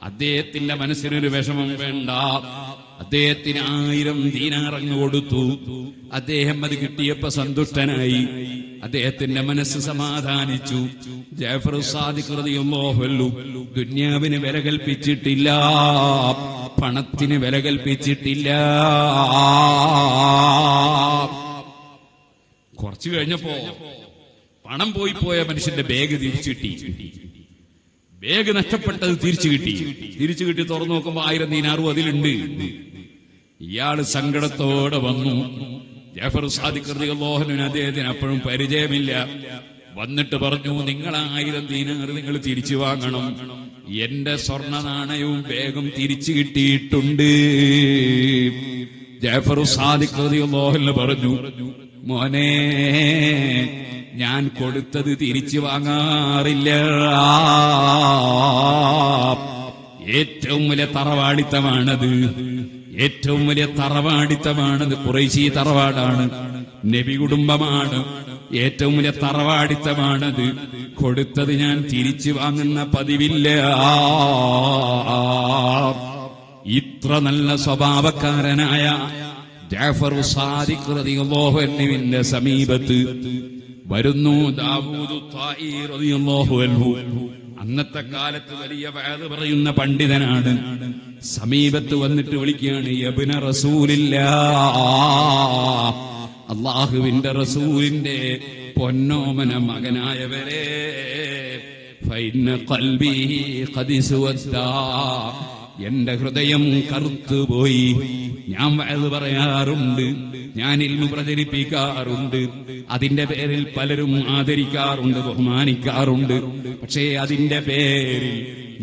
അദ്ദേഹത്തിന്റെ മനസ്സിനൊരു വിഷമം വേണ്ട. അദ്ദേഹത്തിന് ആയിരം ദീനാറങ്ങ് കൊടുത്തു. അദ്ദേഹം അത് കിട്ടിയപ്പോ സന്തുഷ്ടനായി. അദ്ദേഹത്തിന്റെ മനസ്സ് സമാധാനിച്ചു. ജാഫർ സാദിഖ് റളിയല്ലാഹു അൻഹു ദുന്യാവിന് വില കൽപ്പിച്ചിട്ടില്ല. പണത്തിന് വില കൽപ്പിച്ചിട്ടില്ല. കുറച്ചു കഴിഞ്ഞപ്പോ പണം പോയി പോയ മനുഷ്യന്റെ ബാഗ് തിരിച്ചു കിട്ടി. ബാഗ് നഷ്ടപ്പെട്ടത് തിരിച്ചു കിട്ടി. തിരിച്ചു കിട്ടി തുറന്നു നോക്കുമ്പോ ആയിരം ദീനാറും അതിലുണ്ട്. ഇയാൾ സങ്കടത്തോടെ വന്നു. ജഫർ സാദിഖ് റളിയല്ലാഹുവിന് അദ്ദേഹത്തിന് അപ്പോഴും പരിചയമില്ല. വന്നിട്ട് പറഞ്ഞു നിങ്ങൾ ആയിരം ദീനാർ നിങ്ങൾ തിരിച്ചു വാങ്ങണം. എന്റെ സ്വർണ നാണയവും വേഗം തിരിച്ചു കിട്ടിയിട്ടുണ്ട്. ജാഫർ സാദിഖ് റളിയല്ലാഹു പറഞ്ഞു മോനെ ഞാൻ കൊടുത്തത് തിരിച്ചു വാങ്ങാറില്ല. ഏറ്റവും വലിയ തറവാടിത്തമാണത്. ഏറ്റവും വലിയ തറവാടിത്തമാണത്. കുറേശി തറവാടാണ്. നബി കുടുംബമാണ്. ഏറ്റവും വലിയ തറവാടിത്തമാണത്. കൊടുത്തത് ഞാൻ തിരിച്ചു വാങ്ങുന്ന പതിവില്ല. ഇത്ര നല്ല സ്വഭാവക്കാരനായ ജാഫർ സാദിഖ് സമീപത്ത് വരുന്നു ദാവൂദ് അന്നത്തെ കാലത്ത് വലിയ വേദ പറയുന്ന പണ്ഡിതനാണ്. സമീപത്ത് വന്നിട്ട് വിളിക്കുകയാണ് യബിന റസൂലില്ല. അള്ളാഹുവിന്റെ റസൂലിന്റെ പൊന്നോമന മകനായവരെ. എന്റെ ഹൃദയം കറുത്തുപോയി. ഞാൻ വയത് പറയാറുണ്ട് ഞാൻ ഇൽമു പ്രചരിപ്പിക്കാറുണ്ട് അതിന്റെ പേരിൽ പലരും ആദരിക്കാറുണ്ട് ബഹുമാനിക്കാറുണ്ട്. പക്ഷേ അതിന്റെ പേരിൽ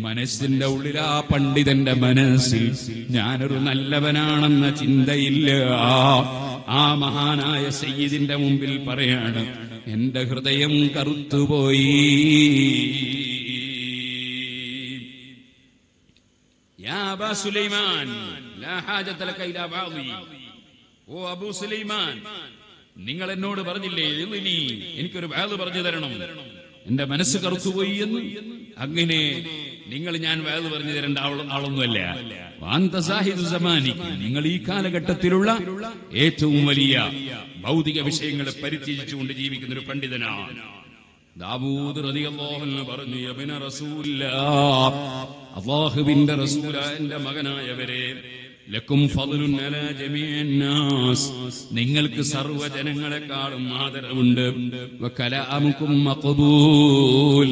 മനസ്സിന്റെ ഉള്ളിൽ ആ പണ്ഡിതന്റെ മനസ്സിൽ ഞാനൊരു നല്ലവനാണെന്ന ചിന്തയില്ല. ആ മഹാനായ സയ്യിദിന്റെ മുമ്പിൽ പറയാണ് എന്റെ ഹൃദയം കറുത്തുപോയി. يا ഓ അബൂ സുലൈമാൻ നിങ്ങൾ എന്നോട് പറഞ്ഞില്ലേ ഇനി എനിക്കൊരു വാത് പറഞ്ഞു തരണം. എന്റെ മനസ്സ് കറുത്തുപോയി എന്ന്? അങ്ങനെ നിങ്ങൾ ഞാൻ വാത് പറഞ്ഞു തരേണ്ട ആളൊന്നുമല്ല. നിങ്ങൾ ഈ കാലഘട്ടത്തിലുള്ള ഏറ്റവും വലിയ ഭൗതിക വിഷയങ്ങളെ പരിത്യജിച്ചുകൊണ്ട് ജീവിക്കുന്ന ഒരു പണ്ഡിതനാണ്. ദാവൂദ് പറഞ്ഞു യബിന റസൂല്ല അള്ളാഹുവിന്റെ റസൂല എന്റെ മകനായവരെ ലക്കും ഫضലുൻ അലാ ജമീഅൻ നിങ്ങൾക്ക് സർവ ജനങ്ങളെക്കാളും ആദരവുണ്ട്. വകലാമുക്കും മഖബൂൽ.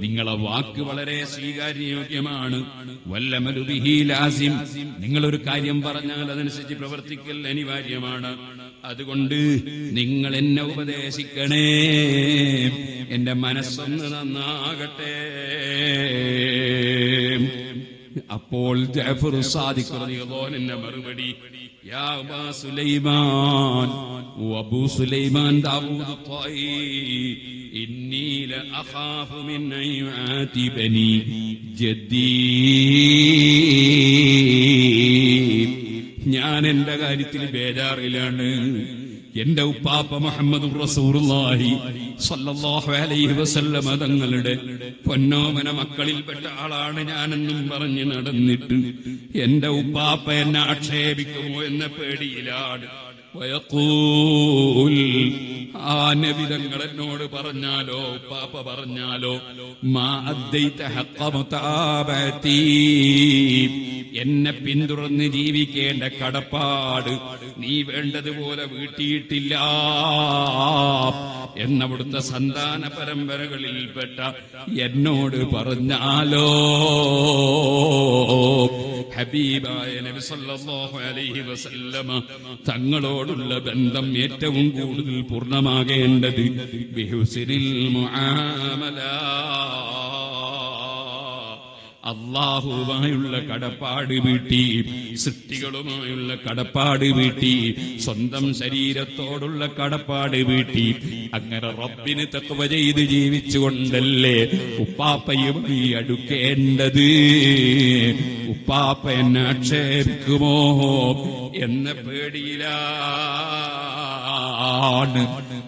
നിങ്ങളെ വാക്ക് വളരെ സ്വീകാര്യയോഗ്യമാണ് വല്ലമലു ബിഹി ലാസിം. നിങ്ങൾ ഒരു കാര്യം പറഞ്ഞാൽ അതനുസരിച്ച് പ്രവർത്തിക്കൽ അനിവാര്യമാണ്. അതുകൊണ്ട് നിങ്ങൾ എന്നെ ഉപദേശിക്കണേ. എന്റെ മനസ്സൊന്ന് നന്നാകട്ടെ. അപ്പോൾ ജാഫർ സാദിഖ് റളിയല്ലാഹു എന്നെ മറുപടി യാ അബാ സുലൈമാൻ അബൂ സുലൈമാൻ ദാവൂദ് ത്വായി ഇന്നി ലഅഖാഫു മിൻ യുആതിബനി ജദ്ദീ ഞാൻ എന്റെ കാര്യത്തിൽ ബേജാറിലാണ്. എന്റെ ഉപ്പാപ്പ മുഹമ്മദ് തങ്ങളുടെ പൊന്നോമന മക്കളിൽപ്പെട്ട ആളാണ് ഞാനെന്നും പറഞ്ഞ് നടന്നിട്ട് എന്റെ ഉപ്പാപ്പ എന്നെ ആക്ഷേപിക്കുമോ എന്ന പേടിയിലാണ്. ആ എന്നോട് പറഞ്ഞാലോ പാപ്പ പറഞ്ഞാലോ മാ എന്നെ പിന്തുടർന്ന് ജീവിക്കേണ്ട കടപ്പാട് നീ വേണ്ടതുപോലെ വീട്ടിയിട്ടില്ല എന്നവിടുത്തെ സന്താന പരമ്പരകളിൽപ്പെട്ട എന്നോട് പറഞ്ഞാലോ. ഹബീബായ നബി സല്ലല്ലാഹു അലൈഹി വസല്ലമ തങ്ങളോടുള്ള ബന്ധം ഏറ്റവും കൂടുതൽ പൂർണമാകേണ്ടത് ബിഹുസിനിൽ മുആമല. അള്ളാഹുവുമായുള്ള കടപ്പാട് വീട്ടി സൃഷ്ടികളുമായുള്ള കടപ്പാട് വീട്ടി സ്വന്തം ശരീരത്തോടുള്ള കടപ്പാട് വീട്ടി. അങ്ങനെ റബ്ബിന് തത്വ ചെയ്ത് ജീവിച്ചുകൊണ്ടല്ലേ നീ അടുക്കേണ്ടത്? ഉപ്പാപ്പ എന്നെ ആക്ഷേപിക്കുമോ എന്ന പേടിയിലാണ്.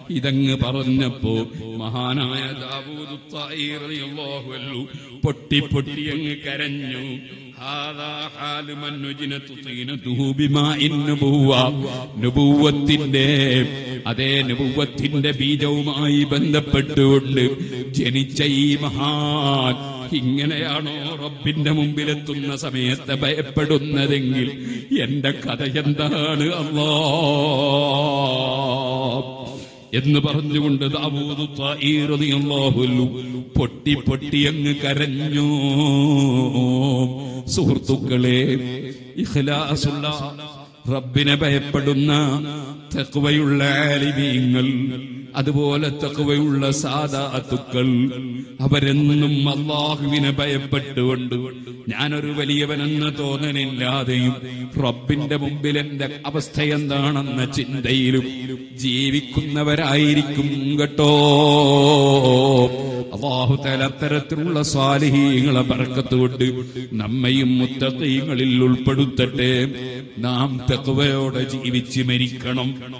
ഇതങ്ങ് പറഞ്ഞപ്പോ മഹാനായ പൊട്ടി പൊട്ടി അങ്ങ് കരഞ്ഞു. അതേ നുപൂവത്തിന്റെ ബീജവുമായി ബന്ധപ്പെട്ടുകൊണ്ട് ജനിച്ച ഈ മഹാൻ ഇങ്ങനെയാണോ റബ്ബിന്റെ മുമ്പിലെത്തുന്ന സമയത്ത് ഭയപ്പെടുന്നതെങ്കിൽ എന്റെ കഥ എന്താണ്? അല്ലോ എന്ന് പറഞ്ഞുകൊണ്ട് പൊട്ടി പൊട്ടി അങ്ങ് കരഞ്ഞു. സുഹൃത്തുക്കളെ ഇഖ്ലാസുള്ള റബ്ബിനെ ഭയപ്പെടുന്ന തെക്കുവയുള്ള ആലിമീങ്ങൾ അതുപോലെ തഖ്വയുള്ള സാദാത്തുക്കൾ അവരെന്നും അള്ളാഹുവിനെ ഭയപ്പെട്ടുകൊണ്ട് ഞാനൊരു വലിയവനെന്ന് തോന്നലില്ലാതെയും റബ്ബിന്റെ മുമ്പിൽ എന്റെ അവസ്ഥ എന്താണെന്ന ചിന്തയിലും ജീവിക്കുന്നവരായിരിക്കും കേട്ടോ. അള്ളാഹു തല അത്തരത്തിലുള്ള സ്വാലിഹീങ്ങളെ പറക്കത്തുകൊണ്ട് നമ്മയും മുത്തീങ്ങളിൽ ഉൾപ്പെടുത്തട്ടെ. നാം തെക്കുവയോടെ ജീവിച്ച് മരിക്കണം.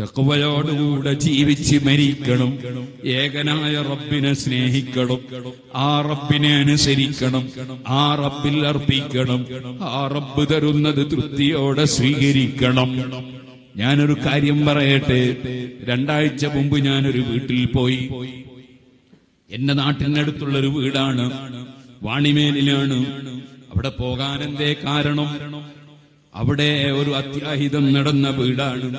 തെക്കുവയോടുകൂടെ ജീവിച്ച് മരിക്കണം. ഏകനായ റബ്ബിനെ സ്നേഹിക്കണം. ആ റബ്ബിനെ അനുസരിക്കണം. ആ റബ്ബിൽ അർപ്പിക്കണം. ആ റബ്ബ് തരുന്നത് തൃപ്തിയോടെ സ്വീകരിക്കണം. ഞാനൊരു കാര്യം പറയട്ടെ. രണ്ടാഴ്ച മുമ്പ് ഞാനൊരു വീട്ടിൽ പോയി. എന്റെ നാട്ടിനടുത്തുള്ള ഒരു വീടാണ്. വാണിമേലിലാണ്. അവിടെ പോകാൻ എന്തേ കാരണം? അവിടെ ഒരു അത്യാഹിതം നടന്ന വീടാണ്.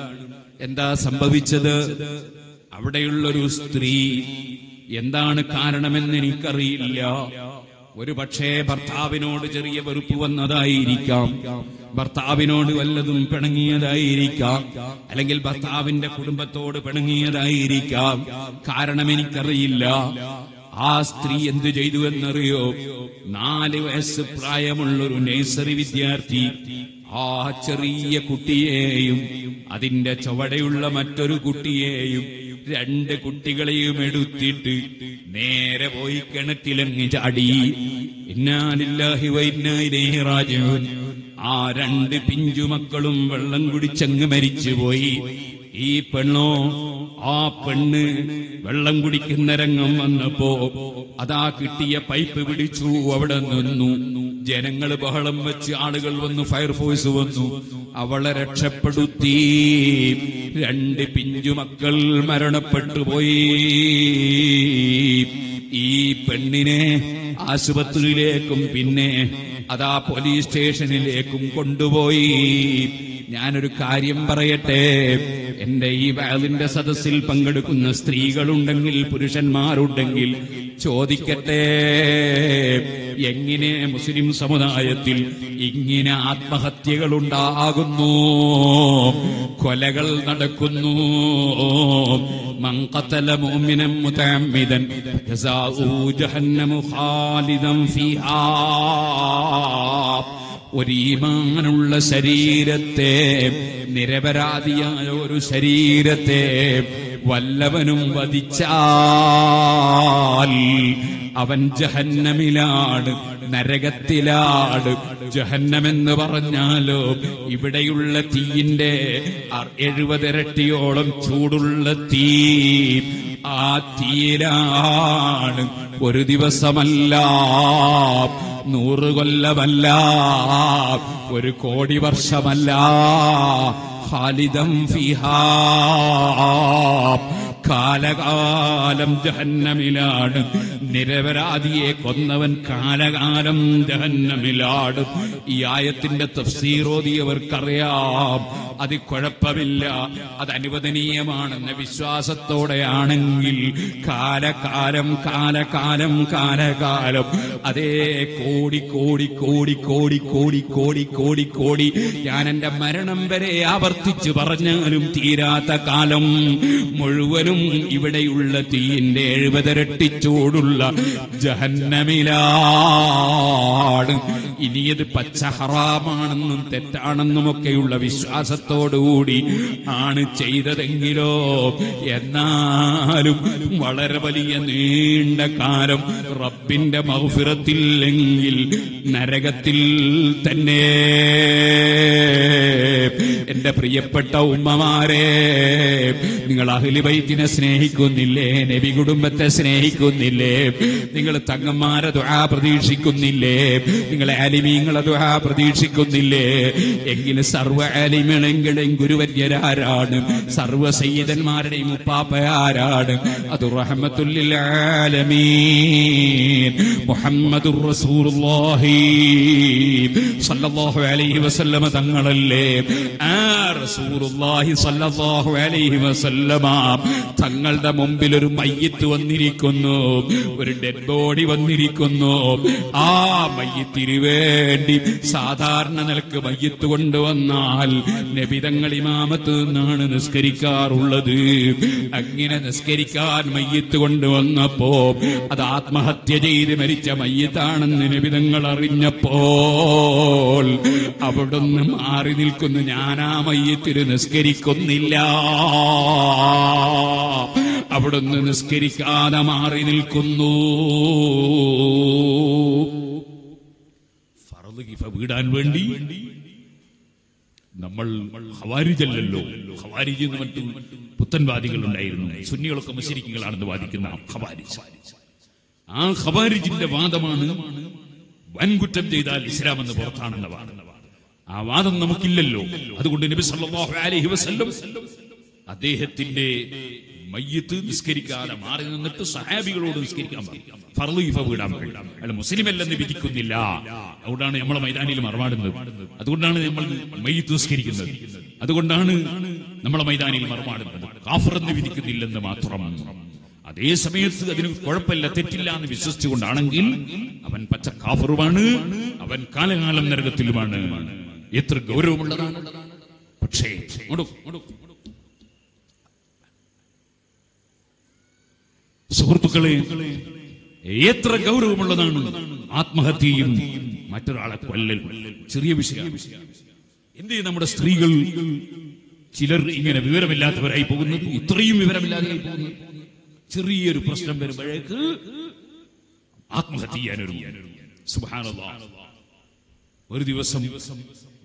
എന്താ സംഭവിച്ചത്? അവിടെയുള്ളൊരു സ്ത്രീ എന്താണ് കാരണമെന്ന് എനിക്കറിയില്ല ഒരു പക്ഷേ ഭർത്താവിനോട് ചെറിയ വെറുപ്പ് വന്നതായിരിക്കാം. ഭർത്താവിനോട് വല്ലതും പിണങ്ങിയതായിരിക്കാം. അല്ലെങ്കിൽ ഭർത്താവിന്റെ കുടുംബത്തോട് പിണങ്ങിയതായിരിക്കാം. കാരണം എനിക്കറിയില്ല ആ സ്ത്രീ എന്ത് ചെയ്തു എന്നറിയോ? നാല് വയസ്സ് പ്രായമുള്ളൊരു നഴ്സറി വിദ്യാർത്ഥി ആ ചെറിയ കുട്ടിയെയും അതിന്റെ ചുവടെയുള്ള മറ്റൊരു കുട്ടിയെയും രണ്ട് കുട്ടികളെയും എടുത്തിട്ട് നേരെ പോയി കിണറ്റിലങ്ങ് ചാടി. റാജിഊൻ. ആ രണ്ട് പിഞ്ചുമക്കളും വെള്ളം കുടിച്ചങ്ങ് മരിച്ചുപോയി ഈ പെണ്ണോ? ആ പെണ്ണ് വെള്ളം കുടിക്കുന്ന രംഗം വന്നപ്പോ അതാ കിട്ടിയ പൈപ്പ് പിടിച്ചു അവിടെ നിന്നു. ജനങ്ങൾ ബഹളം വെച്ച് ആളുകൾ വന്നു ഫയർഫോഴ്സ് വന്നു. അവളെ രക്ഷപ്പെടുത്തി. രണ്ട് പിഞ്ചുമക്കൾ മരണപ്പെട്ടു പോയി. ഈ പെണ്ണിനെ ആശുപത്രിയിലേക്കും പിന്നെ അതാ പോലീസ് സ്റ്റേഷനിലേക്കും കൊണ്ടുപോയി. ഞാനൊരു കാര്യം പറയട്ടെ? എന്റെ ഈ വാലിന്റെ സദസ്സിൽ പങ്കെടുക്കുന്ന സ്ത്രീകളുണ്ടെങ്കിൽ പുരുഷന്മാരുണ്ടെങ്കിൽ ചോദിക്കട്ടെ? എങ്ങനെ മുസ്ലിം സമുദായത്തിൽ ഇങ്ങനെ ആത്മഹത്യകൾ ഉണ്ടാകുന്നു കൊലകൾ നടക്കുന്നു? മങ്കത്തല മോമിനം മുതമ്മിതൻ ജസാഉ ഖാലിദം ഫീഹാ. ഒരു ഈമാനുള്ള ശരീരത്തെ നിരപരാധിയായ ഒരു ശരീരത്തെ വല്ലവനും വധിച്ചാൽ അവൻ ജഹന്നമിലാണ് നരകത്തിലാണ്. ജഹന്നമെന്ന് പറഞ്ഞാലോ ഇവിടെയുള്ള തീയിന്റെ എഴുപതിരട്ടിയോളം ചൂടുള്ള തീ ആ തീയിലാണ് ഒരു ദിവസമല്ല നൂറ് കൊല്ലമല്ല ഒരു കോടി വർഷമല്ല. خالدا فيها. കാലകാലം ജഹന്നമിലാട്. നിരപരാധിയെ കൊന്നവൻ കാലകാലം ജഹന്നമിലാട്. ഈ ആയത്തിന്റെ തഫ്സീറോദിയവർക്കറിയാം അത് കുഴപ്പമില്ല. അത് അനുവദനീയമാണെന്ന വിശ്വാസത്തോടെയാണെങ്കിൽ കാലകാലം കാലകാലം കാലകാലം. അതേ കോടി കോടി കോടി കോടി കോടി കോടി കോടി കോടി ഞാൻ എന്റെ മരണം വരെ ആവർത്തിച്ചു പറഞ്ഞാലും തീരാത്ത കാലം മുഴുവനും ഇവിടെയുള്ള തീയിന്റെ എഴുപതിരട്ടി ചൂടുള്ള ജഹന്നമിലാണ് ഇനിയത് പച്ച ഹറാമാണെന്നും തെറ്റാണെന്നുമൊക്കെയുള്ള വിശ്വാസത്തോടുകൂടി ആണ് ചെയ്തതെങ്കിലോ? എന്നാലും വളരെ വലിയ നീണ്ട കാലം റബ്ബിന്റെ മൗഫിറത്തില്ലെങ്കിൽ നരകത്തിൽ തന്നെ. എന്റെ പ്രിയപ്പെട്ട ഉമ്മമാരെ നിങ്ങൾ അഹ്ലിബൈത്തിനെ സ്നേഹിക്കുന്നില്ലേ? നബി കുടുംബത്തെ സ്നേഹിക്കുന്നില്ലേ? നിങ്ങൾ തങ്ങന്മാരെ ദുആ പ്രതീക്ഷിക്കുന്നില്ലേ? നിങ്ങൾ ആലിമീങ്ങളെ ദുആ പ്രതീക്ഷിക്കുന്നില്ലേ? എങ്കിലും സർവ ആലിമീങ്ങളെങ്കിലും ഗുരുവര്യരാരാണ്. സർവ സയ്യിദന്മാരുടെയും ഉപ്പാപ്പയാരാണ്. അത് ആലമീൻ. മുഹമ്മദുർ റസൂലുള്ളാഹി സല്ലല്ലാഹു അലൈഹി വസല്ലമ തങ്ങളല്ലേ? ആ റസൂലുള്ളാഹി സല്ലല്ലാഹു അലൈഹി വസല്ലമ തങ്ങളുടെ മുമ്പിൽ ഒരു മയ്യത്ത് വന്നിരിക്കുന്നു. ഒരു ഡെഡ് ബോഡി വന്നിരിക്കുന്നു. ആ മയ്യത്തിന് വേണ്ടി സാധാരണ നിലയ്ക്ക് മയ്യത്ത് കൊണ്ടുവന്നാൽ നബിതങ്ങൾ ഇമാമത്ത് നിന്നാണ് നിസ്കരിക്കാറുള്ളത്. അങ്ങനെ നിസ്കരിക്കാൻ മയ്യത്ത് കൊണ്ടുവന്നപ്പോ അത് ആത്മഹത്യ ചെയ്ത് മരിച്ച മയ്യത്താണെന്ന് നബിതങ്ങൾ അറിഞ്ഞപ്പോൾ അവിടുന്ന് മാറി നിൽക്കുന്നു. ഞാനാ മയ്യത്തിന് നിസ്കരിക്കുന്നില്ല. അവിടുന്ന് നിസ്കരിക്കാതെ മാറി നിൽക്കുന്നു. വീടാൻ വേണ്ടി നമ്മൾ ഹവാരിജല്ലോ ഹവാരിജ് എന്ന് മറ്റു പുത്തൻവാദികൾ ഉണ്ടായിരുന്നു സുന്നികളൊക്കെ മുശരിക്കുകളാണെന്ന് വാദിക്കുന്ന ഹവാരിജ് ആ ഹവാരിജിന്റെ വാദമാണ് വൻകുറ്റം ചെയ്താൽ ഇസ്ലാം എന്ന് പുറത്താണെന്ന വാദം. ആ വാദം നമുക്കില്ലല്ലോ. അതുകൊണ്ട് നബി സല്ലല്ലാഹു അലൈഹി വസല്ലം അദ്ദേഹത്തിന്റെ മയ്യത്ത് നിസ്കരിക്കാതെ മാറി നിന്നിട്ട് സഹാബികളോട് നിസ്കരിക്കാൻ പറയും ഫർൾ ഇഫ വീടാൻ അയാൾ മുസ്ലിം അല്ലെന്ന് വിധിക്കുന്നില്ല. അതുകൊണ്ടാണ് നമ്മളെ മൈതാനിയിൽ മറമാടുന്നത് അതുകൊണ്ടാണ് നമ്മൾ മയ്യത്ത് നിസ്കരിക്കുന്നത്. അതുകൊണ്ടാണ് നമ്മളെ മൈതാനിയിൽ കാഫർ എന്ന് വിധിക്കുന്നില്ലെന്ന് മാത്രം. അതേ സമയത്ത് അതിന് കുഴപ്പമില്ല തെറ്റില്ല എന്ന് വിശ്വസിച്ചുകൊണ്ടാണെങ്കിൽ അവൻ പച്ച കാഫറുമാണ് അവൻ കാലകാലം നരകത്തിലുമാണ്. എത്ര ഗൗരവമുള്ളതാണ്. പക്ഷേ ഇങ്ങോട്ട്, ഇങ്ങോട്ട്, ഇങ്ങോട്ട്. സുഹൃത്തുക്കളെ എത്ര ഗൗരവമുള്ളതാണ് ആത്മഹത്യയും മറ്റൊരാളെ കൊല്ലൽ. ചെറിയ വിഷയം. എന്തേ നമ്മുടെ സ്ത്രീകൾ ചിലർ ഇങ്ങനെ വിവരമില്ലാത്തവരായി പോകുന്നത്? ഇത്രയും വിവരമില്ലാതെയായി പോകുന്നത്? ചെറിയൊരു പ്രശ്നം വരുമ്പോഴേക്ക് ആത്മഹത്യ ചെയ്യാനൊരു സുബ്ഹാനല്ലാഹ് ഒരു ദിവസം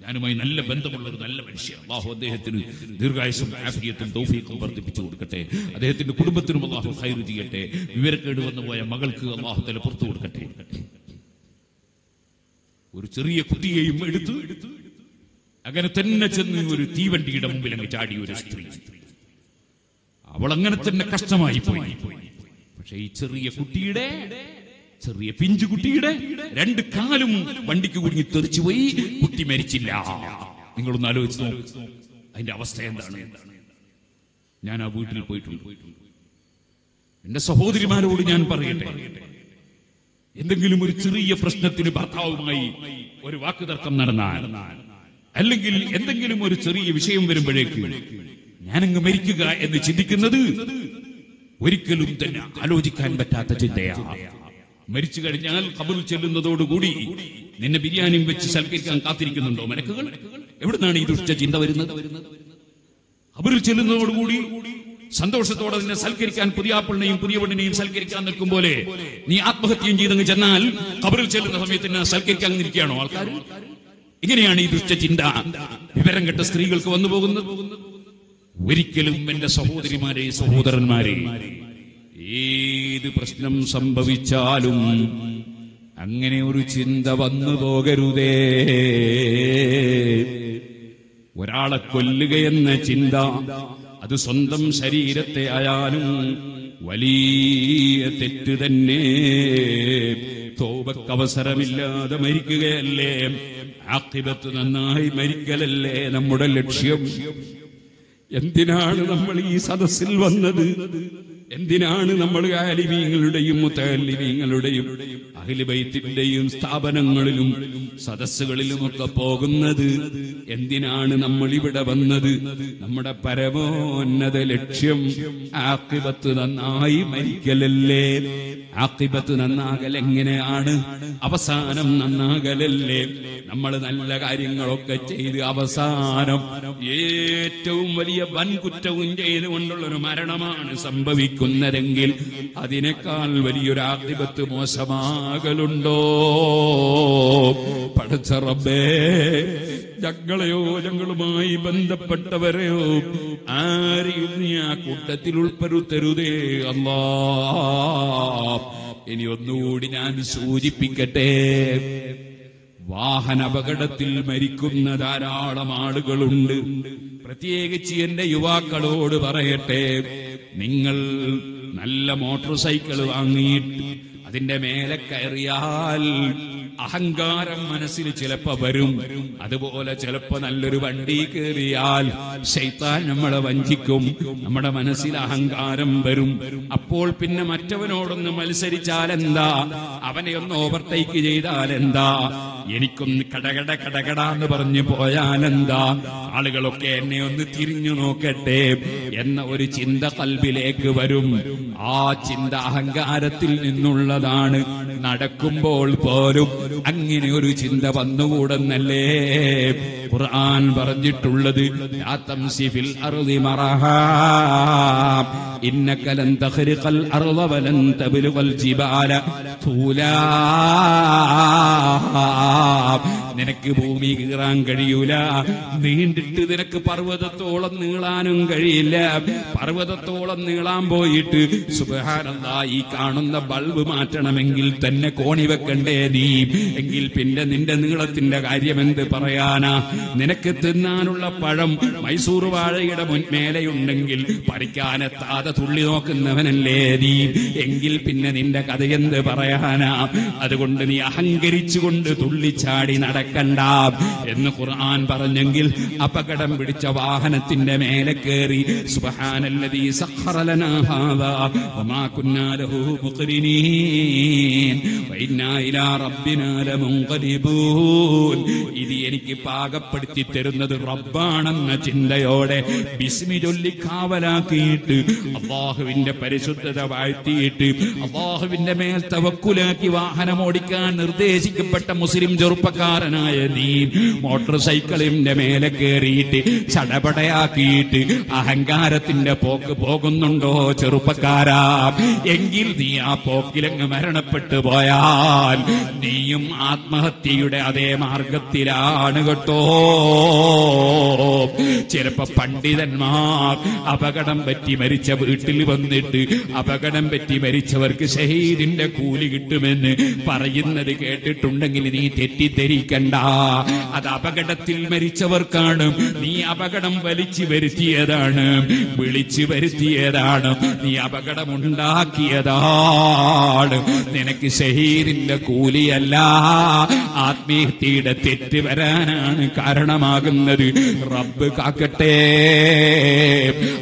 ഞാനുമായി നല്ല ബന്ധമുള്ള ഒരു നല്ല മനുഷ്യൻ. അള്ളാഹു അദ്ദേഹത്തിന് ദീർഘായുസും ആഫിയത്തും തൗഫീഖും വർദ്ധിപ്പിച്ചു കൊടുക്കട്ടെ. അദ്ദേഹത്തിന്റെ കുടുംബത്തിനും അള്ളാഹു ഹൈർ ചെയ്യട്ടെ. വിവരക്കേട് വന്നു പോയ മകൾക്ക് അള്ളാഹു തല പുറത്തു കൊടുക്കട്ടെ. ഒരു ചെറിയ കുട്ടിയെയും എടുത്ത്. അങ്ങനെ തന്നെ ചെന്ന് ഒരു തീവണ്ടിയുടെ മുമ്പിൽ അങ്ങ് ചാടി ഒരു സ്ത്രീ. അവൾ അങ്ങനെ തന്നെ കഷ്ടമായി പോയി പക്ഷെ ഈ ചെറിയ കുട്ടിയുടെ ചെറിയ പിഞ്ചു കുട്ടിയുടെ രണ്ട് കാലും വണ്ടിക്ക് കുടുങ്ങി തെറിച്ചു പോയി കുട്ടി മരിച്ചില്ല. നിങ്ങളൊന്ന് ആലോചിച്ച് അതിന്റെ അവസ്ഥ എന്താണ്? ഞാൻ ആ വീട്ടിൽ പോയിട്ടുണ്ട്. എന്റെ സഹോദരിമാരോട് ഞാൻ പറയട്ടെ. എന്തെങ്കിലും ഒരു ചെറിയ പ്രശ്നത്തിന് ഭർത്താവുമായി ഒരു വാക്ക് തർക്കം നടന്നാൽ അല്ലെങ്കിൽ എന്തെങ്കിലും ഒരു ചെറിയ വിഷയം വരുമ്പോഴേക്ക് ഞാനങ്ങ് മരിക്കുക എന്ന് ചിന്തിക്കുന്നത് ഒരിക്കലും തന്നെ ആലോചിക്കാൻ പറ്റാത്ത ചിന്തയാണ്. മരിച്ചു കഴിഞ്ഞാൽ കബറിൽ ചെല്ലുന്നതോടുകൂടി നിന്നെ ബിരിയാണിയും വെച്ച് സൽക്കരിക്കാൻ കാത്തിരിക്കുന്നുണ്ടോ മലക്കുകൾ? എവിടുന്നാണ് ഈ ദുഷ്ട ചിന്ത വരുന്നത്? കബറിൽ ചെല്ലുന്നതോടുകൂടി സന്തോഷത്തോടെ നിന്നെ സൽക്കരിക്കാൻ പുതിയ ആപ്പിളിനെയും പുതിയ പെണ്ണിനെയും സൽക്കരിക്കാൻ നിൽക്കും പോലെ നീ ആത്മഹത്യയും ചെയ്തങ്ങ് ചെന്നാൽ കബറിൽ ചെല്ലുന്ന സമയത്ത് സൽക്കരിക്കാൻ നിൽക്കുകയാണോ ആൾക്കാർ? ഇങ്ങനെയാണ് ഈ ദുഷ്ടചിന്ത വിവരം കെട്ട സ്ത്രീകൾക്ക് വന്നു പോകുന്നത് ഒരിക്കലും എന്റെ സഹോദരിമാരെ സഹോദരന്മാരെ ഏത് പ്രശ്നം സംഭവിച്ചാലും അങ്ങനെ ഒരു ചിന്ത വന്നു പോകരുതേ. ഒരാളെ കൊല്ലുകയെന്ന ചിന്ത അത് സ്വന്തം ശരീരത്തെ ആയാലും വലിയ തെറ്റ് തന്നെ. തോപക്കവസരമില്ലാതെ മരിക്കുകയല്ലേ? ആക്തിപത്ത് നന്നായി മരിക്കലല്ലേ നമ്മുടെ ലക്ഷ്യം? എന്തിനാണ് നമ്മൾ ഈ സദസ്സിൽ വന്നത്? എന്തിനാണ് നമ്മൾ ആലിമീങ്ങളുടെയും മുത്തലിമീങ്ങളുടെയും അഖിലബൈത്തിന്റെയും സ്ഥാപനങ്ങളിലും സദസ്സുകളിലുമൊക്കെ പോകുന്നത്? എന്തിനാണ് നമ്മൾ ഇവിടെ വന്നത്? നമ്മുടെ പരമോന്നത ലക്ഷ്യം ആക്കിപത്ത് നന്നായി മരിക്കലല്ലേ? ആക്കിപത്ത് നന്നാകൽ എങ്ങനെയാണ്? അവസാനം നന്നാകലല്ലേ? നമ്മൾ നല്ല കാര്യങ്ങളൊക്കെ ചെയ്ത് അവസാനം ഏറ്റവും വലിയ വൻകുറ്റവും ചെയ്തുകൊണ്ടുള്ള ഒരു മരണമാണ് സംഭവിക്കുന്നതെങ്കിൽ അതിനേക്കാൾ വലിയൊരു മോശമാകലുണ്ടോ? പഠിച്ച റബ്ബേ ഞങ്ങളെയോ ഞങ്ങളുമായി ബന്ധപ്പെട്ടവരെയോ ആരെയും നീ ആ കൂട്ടത്തിൽ ഉൾപ്പെടുത്തരുതേ അല്ലാ. ഇനി ഒന്നുകൂടി ഞാൻ സൂചിപ്പിക്കട്ടെ. വാഹന അപകടത്തിൽ മരിക്കുന്ന ധാരാളം ആളുകളുണ്ട്. പ്രത്യേകിച്ച് എന്റെ യുവാക്കളോട് പറയട്ടെ. നിങ്ങൾ നല്ല മോട്ടോർ സൈക്കിൾ വാങ്ങിയിട്ട് അതിന്റെ മേലെ കയറിയാൽ അഹങ്കാരം മനസ്സിൽ ചിലപ്പോ വരും. അതുപോലെ ചിലപ്പോ നല്ലൊരു വണ്ടി കയറിയാൽ ശൈത്താൻ നമ്മളെ വഞ്ചിക്കും. നമ്മുടെ മനസ്സിൽ അഹങ്കാരം വരും. അപ്പോൾ പിന്നെ മറ്റവനോടൊന്ന് മത്സരിച്ചാൽ എന്താ അവനെ ഒന്ന് ഓവർടേക്ക് ചെയ്താൽ എന്താ എനിക്കൊന്ന് കടകട കടകട എന്ന് പറഞ്ഞു പോയാലെന്താ? ആളുകളൊക്കെ എന്നെ ഒന്ന് തിരിഞ്ഞു നോക്കട്ടെ എന്ന ഒരു ചിന്ത കൽബിലേക്ക് വരും. ആ ചിന്ത അഹങ്കാരത്തിൽ നിന്നുള്ളതാണ്. നടക്കുമ്പോൾ പോലും അങ്ങനെ ഒരു ചിന്ത വന്നുകൂടെന്നല്ലേ? ഖുർആൻ പറഞ്ഞിട്ടുള്ളത് ൂലാ Ah. നിനക്ക് ഭൂമി കീറാൻ കഴിയൂല. നീണ്ടിട്ട് നിനക്ക് പർവതത്തോളം നീളാനും കഴിയില്ല. പർവതത്തോളം നീളാൻ പോയിട്ട് സുബഹാനന്ദ ഈ കാണുന്ന ബൾബ് മാറ്റണമെങ്കിൽ തന്നെ കോണി വെക്കണ്ടേ നീ. എങ്കിൽ പിന്നെ നിന്റെ നീളത്തിന്റെ കാര്യം എന്ത് പറയാനാ? നിനക്ക് തിന്നാനുള്ള പഴം മൈസൂർ വാഴയുടെ മുൻമേലയുണ്ടെങ്കിൽ പഠിക്കാനെത്താതെ തുള്ളി നോക്കുന്നവനല്ലേ നീ. എങ്കിൽ പിന്നെ നിന്റെ കഥയെന്ത് പറയാനാ? അതുകൊണ്ട് നീ അഹങ്കരിച്ചുകൊണ്ട് തുള്ളിച്ചാടി നടക്കണ്ട എന്ന് ഖുർആൻ പറഞ്ഞെങ്കിൽ അപകടം പിടിച്ച വാഹനത്തിന്റെ മേലെ കയറി സഖറലനാ ഹാദാ വമാ കുന്നാ ലഹു മുഖ്രിനീൻ വഇന്നാ ഇലാ റബ്ബിനാ ഇത് എനിക്ക് പാകപ്പെടുത്തി തരുന്നത് റബ്ബാണെന്ന ചിന്തയോടെ ബിസ്മി ചൊല്ലി കാവലാക്കിയിട്ട് അള്ളാഹുവിന്റെ പരിശുദ്ധത വാഴ്ത്തിയിട്ട് അള്ളാഹുവിന്റെ മേൽ തവക്കുലാക്കി വാഹനം ഓടിക്കാൻ നിർദ്ദേശിക്കപ്പെട്ട മുസ്ലിം ചെറുപ്പക്കാരനായ നീ മോട്ടോർ സൈക്കിളിന്റെ മേലെ കയറിയിട്ട് ചടപടയാക്കിയിട്ട് അഹങ്കാരത്തിന്റെ പോക്ക് പോകുന്നുണ്ടോ ചെറുപ്പക്കാരാ? എങ്കിൽ നീ ആ പോക്കിലങ്ങ് മരണപ്പെട്ടു പോയാൽ നീയും ആത്മഹത്യയുടെ അതേ മാർഗത്തിലാണ് കേട്ടോ. ചിലപ്പോ പണ്ഡിതന്മാർ അപകടം പറ്റി മരിച്ച വീട്ടിൽ വന്നിട്ട് അപകടം പറ്റി മരിച്ചവർക്ക് ഷഹീദിന്റെ കൂലി കിട്ടുമെന്ന് പറയുന്നത് കേട്ടിട്ടുണ്ടെങ്കിൽ നീ തെറ്റിദ്ധരിക്കണ്ട. അത് അപകടത്തിൽ മരിച്ചവർക്കാണ് നീ അപകടം വലിച്ചു വരുത്തിയതാണ്. വിളിച്ചു വരുത്തിയതാണ്. നീ അപകടമുണ്ടാക്കിയതാണ്. നിനക്ക് ഷഹീദിന്റെ കൂലിയല്ല. ആത്മീയത്തിയുടെ തെറ്റ് വരാനാണ് കാരണമാകുന്നത്. റബ്ബ് കാക്കട്ടെ.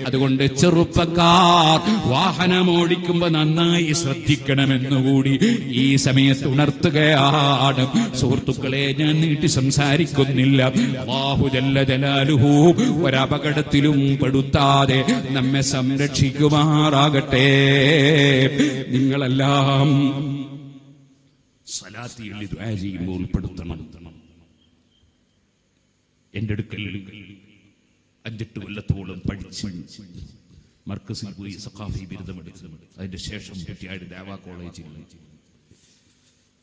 അതുകൊണ്ട് ചെറുപ്പക്കാർ വാഹനം ഓടിക്കുമ്പോ നന്നായി ശ്രദ്ധിക്കണമെന്നുകൂടി ഈ സമയത്ത് ഉണർത്തുകയാണ്. സുഹൃത്തുക്കളെ ഞാൻ നീട്ടി സംസാരിക്കുന്നില്ല. ജലാലുഹു ഒരപകടത്തിലും പെടുത്താതെ നമ്മെ സംരക്ഷിക്കുമാറാകട്ടെ. നിങ്ങളെല്ലാം സലാത്തിയിൽ ദ്വാ ചെയ്യുമ്പോൾ ഉൾപ്പെടുത്തണം. എന്റെ അടുക്കൽ അഞ്ചെട്ട് കൊല്ലത്തോളം പഠിച്ച് മർക്കസിൽ പോയി സഖാഫി ബിരുദമെടുത്ത് അതിന്റെ ശേഷം കുറ്റിയാടി ദേവാ കോളേജിൽ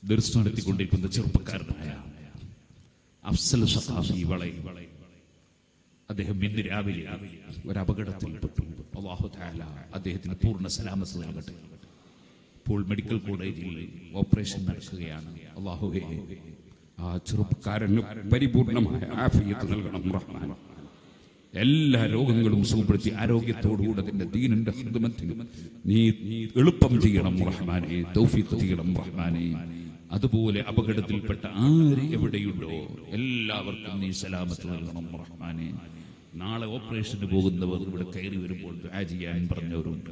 ദർശനം നടത്തിക്കൊണ്ടിരിക്കുന്ന ചെറുപ്പക്കാരനായ അഫ്സൽ സഖാഫി വളെ അദ്ദേഹം ഇന്ന് രാവിലെ ഒരു അപകടത്തിൽപ്പെട്ടു അള്ളാഹു താല അദ്ദേഹത്തിന് പൂർണ സലാമത്ത് നൽകട്ടെ. ഇപ്പോൾ മെഡിക്കൽ കോളേജിൽ ഓപ്പറേഷൻ നടക്കുകയാണ്. അള്ളാഹുവെ ആ ചെറുപ്പക്കാരന് പരിപൂർണമായ ആഫിയത്ത് നൽകണം റഹ്മാൻ. എല്ലാ രോഗങ്ങളും സുഖപ്പെടുത്തി ആരോഗ്യത്തോടുകൂടെ അതിന്റെ ദീനന്റെ ഹിദമത്തിന് നീ എളുപ്പം ചെയ്യണം റഹ്മാനെ തൗഫീഖ് ചെയ്യണം റഹ്മാനെ. അതുപോലെ അപകടത്തിൽപ്പെട്ട ആര് എവിടെയുണ്ടോ എല്ലാവർക്കും നീ സലാമത്ത് നൽകണം റഹ്മാനെ. നാളെ ഓപ്പറേഷന് പോകുന്നവർ ഇവിടെ കയറി വരുമ്പോൾ ചെയ്യാൻ പറഞ്ഞവരുണ്ട്.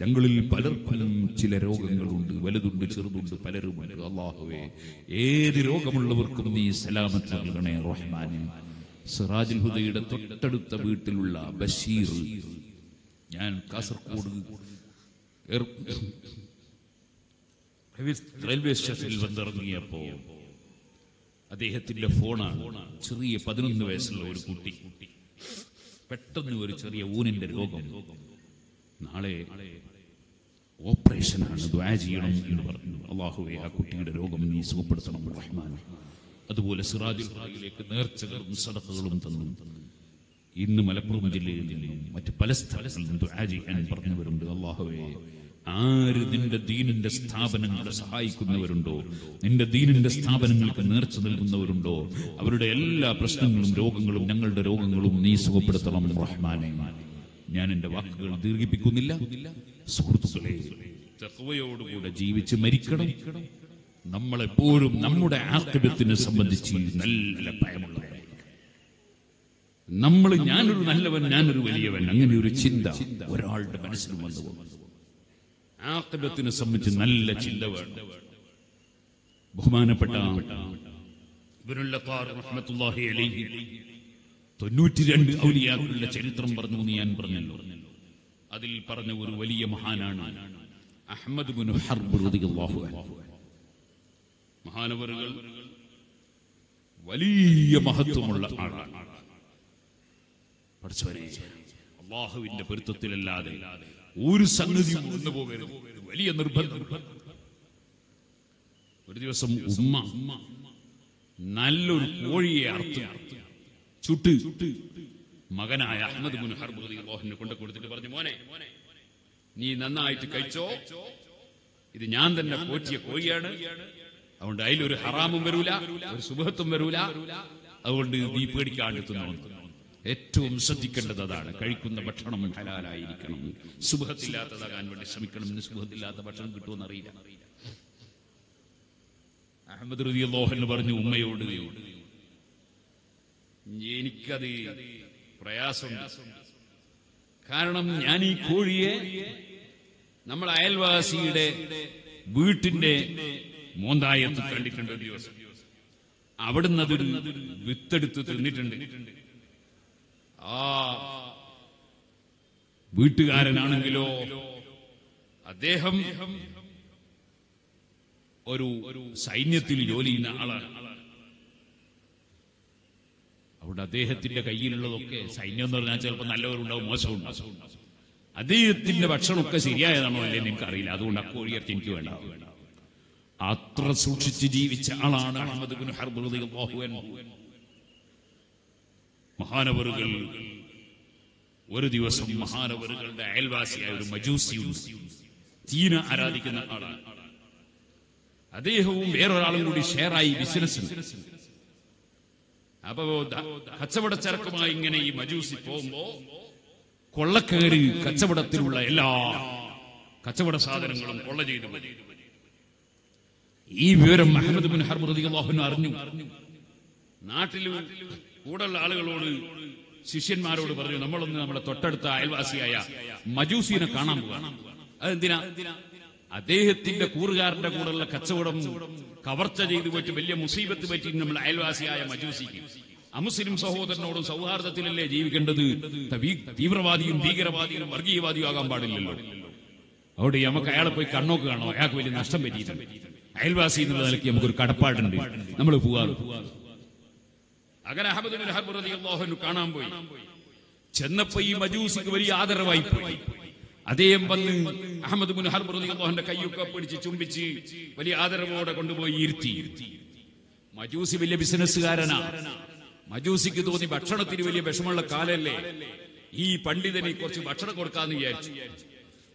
ഞങ്ങളിൽ പലർക്കും ചില രോഗങ്ങളുണ്ട്. വലുതുണ്ട് ചെറുതുണ്ട് പലരുമുണ്ട്. അള്ളാഹുവേ ഏത് രോഗമുള്ളവർക്കും നീ സലാമത്ത് നൽകണേ റഹ്മാനെ. സിറാജുൽ ഹുദയുടെ തൊട്ടടുത്ത വീട്ടിലുള്ള ബഷീർ ഞാൻ കാസർഗോഡ് റെയിൽവേ സ്റ്റേഷനിൽ വന്നിറങ്ങിയപ്പോ അദ്ദേഹത്തിന്റെ ഫോണാണ് ചെറിയ പതിനൊന്ന് വയസ്സുള്ള ഒരു കുട്ടി. പെട്ടെന്ന് ഒരു ചെറിയ ഊനിന്റെ രോഗം. നാളെ ഓപ്പറേഷനാണ് ദ്വാ ചെയ്യണം എന്ന് പറഞ്ഞു. അള്ളാഹുവെ ആ കുട്ടിയുടെ രോഗം നീ സുഖപ്പെടുത്തണം റഹ്മാൻ. അതുപോലെ സിറാജുൽ ഹായിലേക്ക് നേർച്ചകളും സടക്കുകളും തന്നു. ഇന്ന് മലപ്പുറം ജില്ലയിൽ നിന്നും മറ്റ് പല സ്ഥലങ്ങളിൽ നിന്നും ദുആ ചെയ്യാൻ പറഞ്ഞവരുണ്ട്. അള്ളാഹുവേ ആര് നിന്റെ ദീനിന്റെ സ്ഥാപനങ്ങളെ സഹായിക്കുന്നവരുണ്ടോ? നിന്റെ ദീനിന്റെ സ്ഥാപനങ്ങൾക്ക് നേർച്ച നൽകുന്നവരുണ്ടോ? അവരുടെ എല്ലാ പ്രശ്നങ്ങളും രോഗങ്ങളും ഞങ്ങളുടെ രോഗങ്ങളും നീ സുഖപ്പെടുത്തണം റഹ്മാനെ. ഞാൻ എന്റെ വാക്കുകൾ ദീർഘിപ്പിക്കുന്നില്ല. സുഹൃത്തുക്കളെ ചെറുവയോടുകൂടെ ജീവിച്ച് മരിക്കണം. നമ്മളെപ്പോഴും നമ്മുടെ ആക്രമത്തിനെ സംബന്ധിച്ച് നല്ല ഭയമുള്ള നമ്മൾ ഞാനൊരു നല്ലവൻ ഞാനൊരു വലിയവൻ അങ്ങനെ ഒരു ചിന്ത ഒരാളുടെ മനസ്സിൽ വന്നു പോകും ആക്രമത്തിനെ സംബന്ധിച്ച് നല്ല ചിന്ത വേണം. ബഹുമാനപ്പെട്ട ഇബ്നുൽ ഖാർ റഹ്മത്തുള്ളാഹി അലൈഹി. തൊണ്ണൂറ്റി രണ്ട് ഔലിയാക്കളുടെ ചരിത്രം പറഞ്ഞു എന്ന് ഞാൻ പറഞ്ഞല്ലോ. അതിൽ പറഞ്ഞ ഒരു വലിയ മഹാനാണ് അഹമ്മദ് മഹാനവറുകൾ വലിയ മഹത്വമുള്ള ആളാണ്. പഠിച്ചവനെ അള്ളാഹുവിന്റെ പൊരുത്തത്തിലല്ലാതെ ഒരു സംഗതിയും വന്നു പോകരുത്. വലിയ നിർബന്ധം. ഒരു ദിവസം ഉമ്മ നല്ലൊരു കോഴിയെ അറുത്ത്. ചുട്ട് മകനായ അഹമ്മദ് മുൻ ഹർബ് അള്ളാഹുവിനെ കൊണ്ട് കൊടുത്തിട്ട് പറഞ്ഞു മോനെ നീ നന്നായിട്ട് കഴിച്ചോ? ഇത് ഞാൻ തന്നെ പോറ്റിയ കോഴിയാണ്. അതുകൊണ്ട് അതിലൊരു ഹറാമും വരൂല ഒരു സുബഹത്തും വരൂല. അതുകൊണ്ട് നീ പേടിക്കാണ്ട് തിന്നു. ഏറ്റവും ശ്രദ്ധിക്കേണ്ടത് അതാണ് കഴിക്കുന്ന ഭക്ഷണം ഹലാലായിരിക്കണം. സുഖത്തില്ലാത്തതാകാൻ വേണ്ടി ശ്രമിക്കണം. ഇന്ന് സുഖത്തില്ലാത്ത ഭക്ഷണം കിട്ടുമെന്ന് അറിയില്ല അഹമ്മദ് റബി ലോഹൻ പറഞ്ഞു ഉമ്മയോട് എനിക്കത് പ്രയാസം കാരണം ഞാൻ ഈ കോഴിയെ നമ്മൾ അയൽവാസിയുടെ വീട്ടിന്റെ മോന്തായത്ത് കണ്ടിട്ടുണ്ട് ദിവസം. അവിടുന്ന് അതൊരു വിത്തെടുത്ത് തിന്നിട്ടുണ്ട്. ആ. വീട്ടുകാരനാണെങ്കിലോ അദ്ദേഹം ഒരു സൈന്യത്തിൽ ജോലി ചെയ്യുന്ന ആളാണ്. അവിടെ അദ്ദേഹത്തിന്റെ കയ്യിലുള്ളതൊക്കെ സൈന്യം എന്ന് പറഞ്ഞാൽ ചിലപ്പോൾ നല്ലവരുണ്ടാവും മോശമുണ്ടാവും അദ്ദേഹത്തിന്റെ ഭക്ഷണമൊക്കെ ശരിയായതാണോ അല്ലേ നിങ്ങൾക്ക് അറിയില്ല അതുകൊണ്ട് കോഴിയിറച്ചി എനിക്ക് വേണ്ട. അത്ര സൂക്ഷിച്ച് ജീവിച്ച ആളാണ് അഹമ്മദ് ബിൻ ഹർബ് മഹാനവറുകൾ. ഒരു ദിവസം മഹാനവറുകളുടെ അയൽവാസിയായ ഒരു മജൂസിയും തീന ആരാധിക്കുന്ന ആളാണ്. അദ്ദേഹവും വേറൊരാളും കൂടി ഷെയറായി ബിസിനസ് അപ്പോ കച്ചവട കച്ചവടച്ചരക്കുമായി ഇങ്ങനെ ഈ മജൂസി പോകുമ്പോ കൊള്ളക്കേറി കച്ചവടത്തിലുള്ള എല്ലാ കച്ചവട സാധനങ്ങളും കൊള്ള ചെയ്തു ഈ വിവരം അഹമ്മദ് ബിൻ ഹർബ് റളിയല്ലാഹു അൻഹു അറിഞ്ഞു. നാട്ടിൽ കൂടുതലുള്ള ആളുകളോട് ശിഷ്യന്മാരോട് പറഞ്ഞു നമ്മളൊന്ന് നമ്മുടെ തൊട്ടടുത്ത അയൽവാസിയായ മജൂസിനെ കാണാൻ പോകാം അതെന്തിനാ? അദ്ദേഹത്തിന്റെ കൂറുകാരന്റെ കൂടെയുള്ള കച്ചവടം കവർച്ച ചെയ്തു പറ്റി വലിയ മുസീബത്ത് പറ്റി നമ്മൾ അയൽവാസിയായ മജൂസിക്ക്. അമുസ്ലിം സഹോദരനോടും സൗഹാർദ്ദത്തിലല്ലേ ജീവിക്കേണ്ടത്? തീവ്രവാദിയും ഭീകരവാദിയും വർഗീയവാദിയും ആകാൻ പാടില്ലല്ലോ. അവിടെ നമുക്ക് അയാളെ പോയി കണ്ണോക്ക് കാണോ അയാൾക്ക് വലിയ നഷ്ടം പറ്റിയിട്ടുണ്ട്. അയൽവാസി എന്നുള്ള നിലയ്ക്ക് നമുക്കൊരു കടപ്പാടുണ്ട്. നമ്മൾ പോവാറ് അങ്ങനെ അഹമ്മദ് കാണാൻ പോയി. ചെന്നപ്പോ ഈ മജൂസിക്ക് വലിയ ആദരവായി പോയി. അദ്ദേഹം വന്ന് അഹമ്മദ് മുൻ ഹർബ് റളിയല്ലാഹുവിന്റെ കൈയൊക്കെ പിടിച്ച് ചുംബിച്ച് വലിയ ആദരവോടെ കൊണ്ടുപോയി ഇരുത്തി. മജൂസി വലിയ ബിസിനസ്സുകാരനാ. മജൂസിക്ക് തോന്നി ഭക്ഷണത്തിന് വലിയ വിഷമമുള്ള കാലല്ലേ? ഈ പണ്ഡിതനെ കുറച്ച് ഭക്ഷണം കൊടുക്കാന്ന് വിചാരിച്ചു.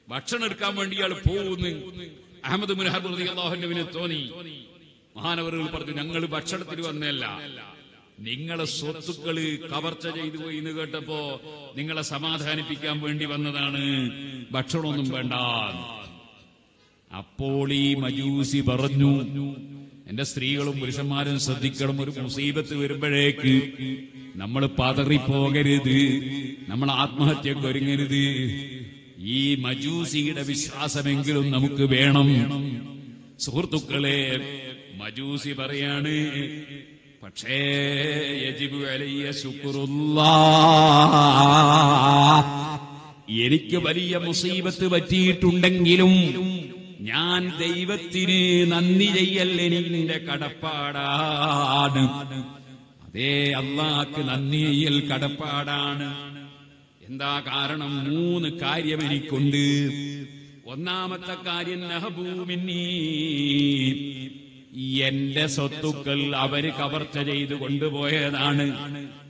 ഭക്ഷണം എടുക്കാൻ വേണ്ടി ഇയാൾ പോകുന്നു അഹമ്മദ് മുൻ ഹർബ് റളിയല്ലാഹുവിന് തോന്നി. മഹാനവറുകൾ പറഞ്ഞു ഞങ്ങൾ ഭക്ഷണത്തിന് വന്നല്ല നിങ്ങളെ സ്വത്തുക്കൾ കവർച്ച ചെയ്തു പോയി എന്ന് കേട്ടപ്പോ നിങ്ങളെ സമാധാനിപ്പിക്കാൻ വേണ്ടി വന്നതാണ്. ഭക്ഷണമൊന്നും വേണ്ട. അപ്പോൾ ഈ മജൂസി പറഞ്ഞു എന്റെ സ്ത്രീകളും പുരുഷന്മാരും ശ്രദ്ധിക്കണം. ഒരു മുസീബത്ത് വരുമ്പോഴേക്ക് നമ്മൾ പതറിപ്പോകരുത്. നമ്മൾ ആത്മഹത്യക്ക് ഒരുങ്ങരുത് ഈ മജൂസിയുടെ വിശ്വാസമെങ്കിലും നമുക്ക് വേണം. സുഹൃത്തുക്കളെ മജൂസി പറയാണ് പക്ഷേ യജിബു അലയ്യ എനിക്ക് വലിയ മുസീബത്ത് പറ്റിയിട്ടുണ്ടെങ്കിലും ഞാൻ ദൈവത്തിന് നന്ദി ചെയ്യൽ എനിക്ക് കടപ്പാടാണ്. അതേ അള്ളാക്ക് നന്ദി ചെയ്യൽ കടപ്പാടാണ്. എന്താ കാരണം? മൂന്ന് കാര്യം എനിക്കുണ്ട്. ഒന്നാമത്തെ കാര്യം നഹബൂമിന്നീ എന്റെ സ്വത്തുക്കൾ അവർ കവർച്ച ചെയ്ത് കൊണ്ടുപോയതാണ്.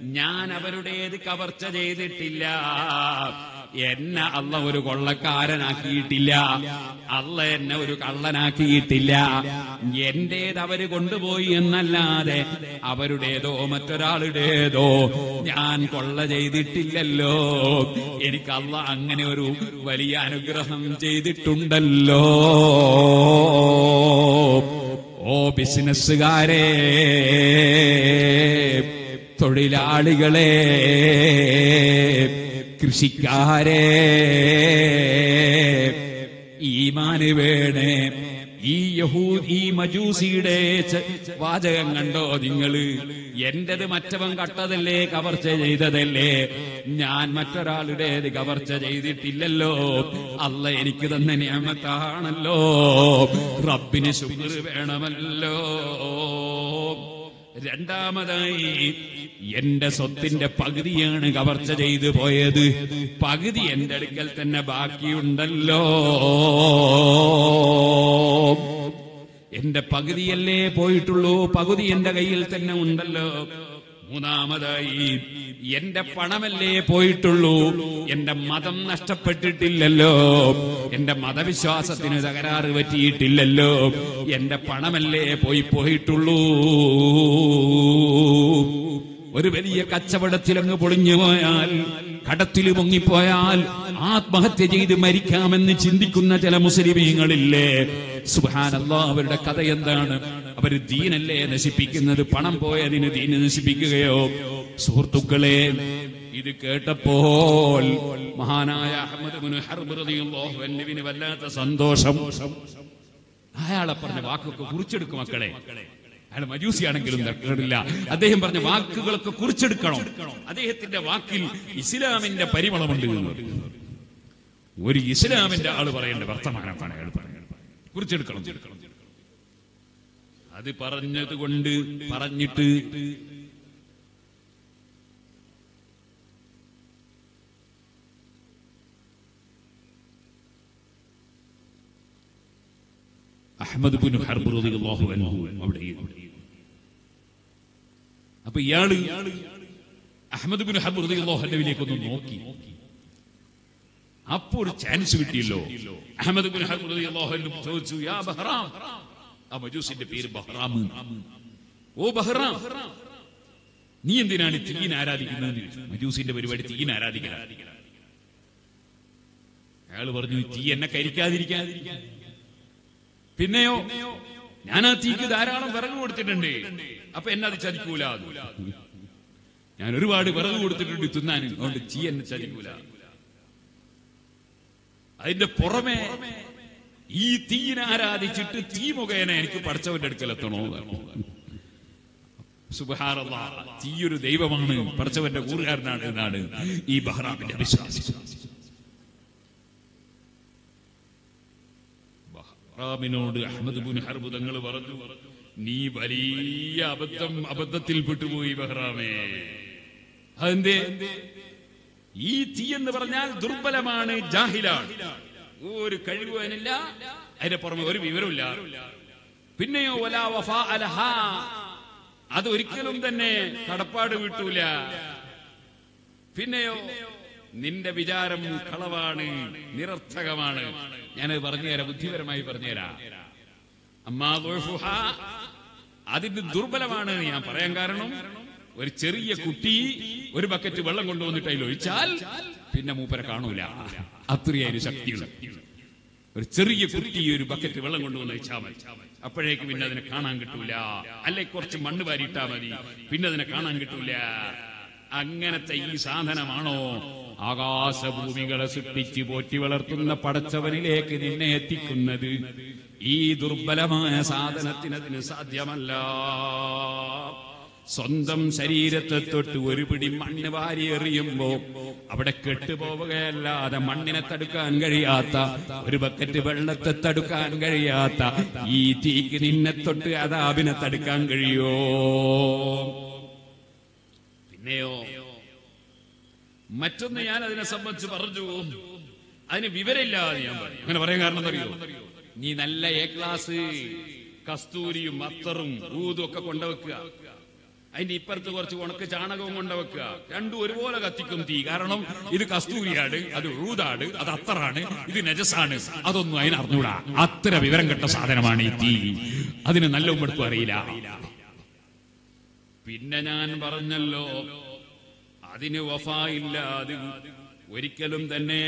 ഞാൻ അവരുടേത് കവർച്ച ചെയ്തിട്ടില്ല. എന്നെ അല്ല ഒരു കൊള്ളക്കാരനാക്കിയിട്ടില്ല. അല്ല എന്നെ ഒരു കള്ളനാക്കിയിട്ടില്ല. എന്റേത് അവർ കൊണ്ടുപോയി എന്നല്ലാതെ അവരുടേതോ മറ്റൊരാളുടേതോ ഞാൻ കൊള്ള ചെയ്തിട്ടില്ലല്ലോ. എനിക്ക് അല്ല അങ്ങനെ ഒരു വലിയ അനുഗ്രഹം ചെയ്തിട്ടുണ്ടല്ലോ. ഓ ബിസിനസ്സുകാരെ തൊഴിലാളികളെ കൃഷിക്കാരെ ഈമാന് വേണേ ഈ യഹൂ ഈ മജൂസിയുടെ വാചകം കണ്ടോ നിങ്ങൾ? എന്റേത് മറ്റവൻ കട്ടതല്ലേ കവർച്ച ചെയ്തതല്ലേ? ഞാൻ മറ്റൊരാളുടേത് കവർച്ച ചെയ്തിട്ടില്ലല്ലോ. അല്ല എനിക്ക് തന്നെ നിയമത്താണല്ലോ. റബ്ബിന് ശുക്ർ വേണമല്ലോ. രണ്ടാമതായി എന്റെ സ്വത്തിന്റെ പകുതിയാണ് കവർച്ച ചെയ്തു പോയത്. പകുതി എന്റെ അടുക്കൽ തന്നെ ബാക്കിയുണ്ടല്ലോ. എന്റെ പകുതിയല്ലേ പോയിട്ടുള്ളൂ. പകുതി എന്റെ കയ്യിൽ തന്നെ ഉണ്ടല്ലോ. മൂന്നാമതായി എന്റെ പണമല്ലേ പോയിട്ടുള്ളൂ? എന്റെ മതം നഷ്ടപ്പെട്ടിട്ടില്ലല്ലോ. എന്റെ മതവിശ്വാസത്തിന് തകരാറ് പറ്റിയിട്ടില്ലല്ലോ. എന്റെ പണമല്ലേ പോയി പോയിട്ടുള്ളൂ. ഒരു വലിയ കച്ചവടത്തിലങ്ങ് പൊളിഞ്ഞു പോയാൽ കടത്തിൽ മുങ്ങിപ്പോയാൽ ആത്മഹത്യ ചെയ്ത് മരിക്കാമെന്ന് ചിന്തിക്കുന്ന ചില മുസ്ലിമീങ്ങളില്ലേ? സുഹാനല്ല അവരുടെ കഥ എന്താണ്? അവർ ദീനല്ലേ നശിപ്പിക്കുന്നത്? പണം പോയതിന് ദീന് നശിപ്പിക്കുകയോ? സുഹൃത്തുക്കളെ ഇത് കേട്ടപ്പോൾ മഹാനായ അഹമ്മദ് വല്ലാത്ത സന്തോഷം. അയാളെ പറഞ്ഞ വാക്കൊക്കെ കുറിച്ചെടുക്കും മക്കളെ. അയാൾ മജൂസിയാണെങ്കിലും തർക്കമില്ല അദ്ദേഹം പറഞ്ഞ വാക്കുകളൊക്കെ കുറിച്ചെടുക്കണം. അദ്ദേഹത്തിന്റെ വാക്കിൽ ഇസ്ലാമിന്റെ പരിമളമുണ്ട് ഒരു ഇസ്ലാമിന്റെ ആൾ പറയേണ്ട വർത്തമാനമാണ് അയാൾ പറയുന്നത് കുറിച്ചെടുക്കണം. അത് പറഞ്ഞത് കൊണ്ട് പറഞ്ഞിട്ട് അഹമ്മദ് ബിൻ ഹർബ് റളിയല്ലാഹു അൻഹു അവിടെ അപ്പൊ ഇയാൾ അഹമ്മദ് ബിൻ ഹർബ് റളിയല്ലാഹു ഒന്ന് നോക്കി. അപ്പൊ ഒരു ചാൻസ് കിട്ടിയല്ലോ. അഹമ്മദ് ബിൻ ഹർബ് റളിയല്ലാഹു അൻഹു ചോദിച്ചു യാ ആ മജൂസിന്റെ പേര് ബഹ്റാം ഓ ബഹ്റാം നീ എന്തിനാണ് തീൻ ആരാധിക്കുന്നത് മജൂസിന്റെ പരിപാടി തീൻ ആരാധിക്കാൻ അയാൾ പറഞ്ഞു തീ എന്നെ കരിക്കാതിരിക്കാതിരിക്കാൻ പിന്നെയോ ഞാൻ ആ തീക്ക് ധാരാളം വിറക് കൊടുത്തിട്ടുണ്ട്. അപ്പൊ എന്നെ അത് ചതിക്കൂല. ഞാൻ ഒരുപാട് വിറക് കൊടുത്തിട്ടുണ്ട് തിന്നാൻ. അതുകൊണ്ട് തീ എന്നെ ചതിക്കൂല. അതിന്റെ പുറമെ ഈ തീനെ ആരാധിച്ചിട്ട് തീ മുഖേന എനിക്ക് പഠിച്ചവന്റെ അടുക്കലെത്തണോ സുബഹാറല്ല തീ ഒരു ദൈവമാണ്. പഠിച്ചവന്റെ കൂറുകാരനാണ് എന്നാണ് ഈ ബഹ്റാമിന്റെ വിശ്വാസം. ബഹ്റാമിനോട് അഹമ്മദ് ബുൻ ഹർബ് തങ്ങൾ പറഞ്ഞു നീ വലിയ അബദ്ധം അബദ്ധത്തിൽ പെട്ടുപോയി ബഹ്റാമേ. അതെന്തേ? ഈ തീ എന്ന് പറഞ്ഞാൽ ദുർബലമാണ് ജാഹിലാണ്. ഒരു കഴിവ് അതിനില്ല അതിന്റെ പുറമെ ഒരു വിവരമില്ല പിന്നെയോ വലാ വഫാ അത് ഒരിക്കലും തന്നെ കടപ്പാട് വിട്ടൂല. പിന്നെയോ നിന്റെ വിചാരം കളവാണ് നിരർത്ഥകമാണ്. ഞാനത് പറഞ്ഞുതരാം ബുദ്ധിപരമായി പറഞ്ഞുതരാം. അമ്മാ അതിന്റെ ദുർബലമാണ് ഞാൻ പറയാൻ കാരണം ഒരു ചെറിയ കുട്ടി ഒരു ബക്കറ്റ് വെള്ളം കൊണ്ടുവന്നിട്ട് അതിൽ ഒഴിച്ചാൽ പിന്നെ മൂപ്പരെ കാണൂല. അത്രയായൊരു ശക്തിയുള്ള ഒരു ചെറിയ കുട്ടി ഒരു ബക്കറ്റ് വെള്ളം കൊണ്ടുവന്ന് വെച്ചാൽ മതി. അപ്പോഴേക്ക് പിന്നെ അതിനെ കാണാൻ കിട്ടൂല. അല്ലെ കുറച്ച് മണ്ണ് വാരിയിട്ടാ മതി. പിന്നെ അതിനെ കാണാൻ കിട്ടൂല. അങ്ങനത്തെ ഈ സാധനമാണോ? ആകാശഭൂമികളെ സൃഷ്ടിച്ച് പോറ്റി വളർത്തുന്ന പടച്ചവനിലേക്ക് നിന്നെ എത്തിക്കുന്നത്. ഈ ദുർബലമായ സാധനത്തിനതിന് സാധ്യമല്ല. സ്വന്തം ശരീരത്തെ തൊട്ട് ഒരു പിടി മണ്ണ് വാരി എറിയുമ്പോ അവിടെ കെട്ടുപോവുകയല്ലാതെ മണ്ണിനെ തടുക്കാൻ കഴിയാത്ത ഒരു ബക്കറ്റ് വെള്ളത്തെ തടുക്കാൻ കഴിയാത്ത ഈ തീക്ക് നിന്നെ തൊട്ട് അതാബിനെ തടുക്കാൻ കഴിയോ? പിന്നെയോ? മറ്റൊന്ന് ഞാൻ അതിനെ സംബന്ധിച്ച് പറഞ്ഞു. അതിന് വിവരമില്ലാതെ ഞാൻ അങ്ങനെ പറയാൻ കാരണം അറിയോ നീ നല്ല എ ക്ലാസ് കസ്തൂരിയും അത്തറും ഊതും ഒക്കെ കൊണ്ടുവെക്കുക. അതിന്റെ ഇപ്പുറത്ത് കുറച്ച് ഉണക്ക് ചാണകവും കൊണ്ടുവെക്കുക രണ്ടും ഒരുപോലെ കത്തിക്കും തീ. കാരണം ഇത് കസ്തൂരിയാണ് അത് റൂതാണ് അത് അത്തറാണ് ഇത് നജസാണ്. അതൊന്നും അതിന് അറിഞ്ഞൂടാ. അത്ര വിവരം കെട്ട സാധനമാണ് ഈ തീ. അതിന് നല്ല ഉമ്പെടുത്തും അറിയില്ല. പിന്നെ ഞാൻ പറഞ്ഞല്ലോ അതിന് വഫായില്ല അത്. ഒരിക്കലും തന്നെ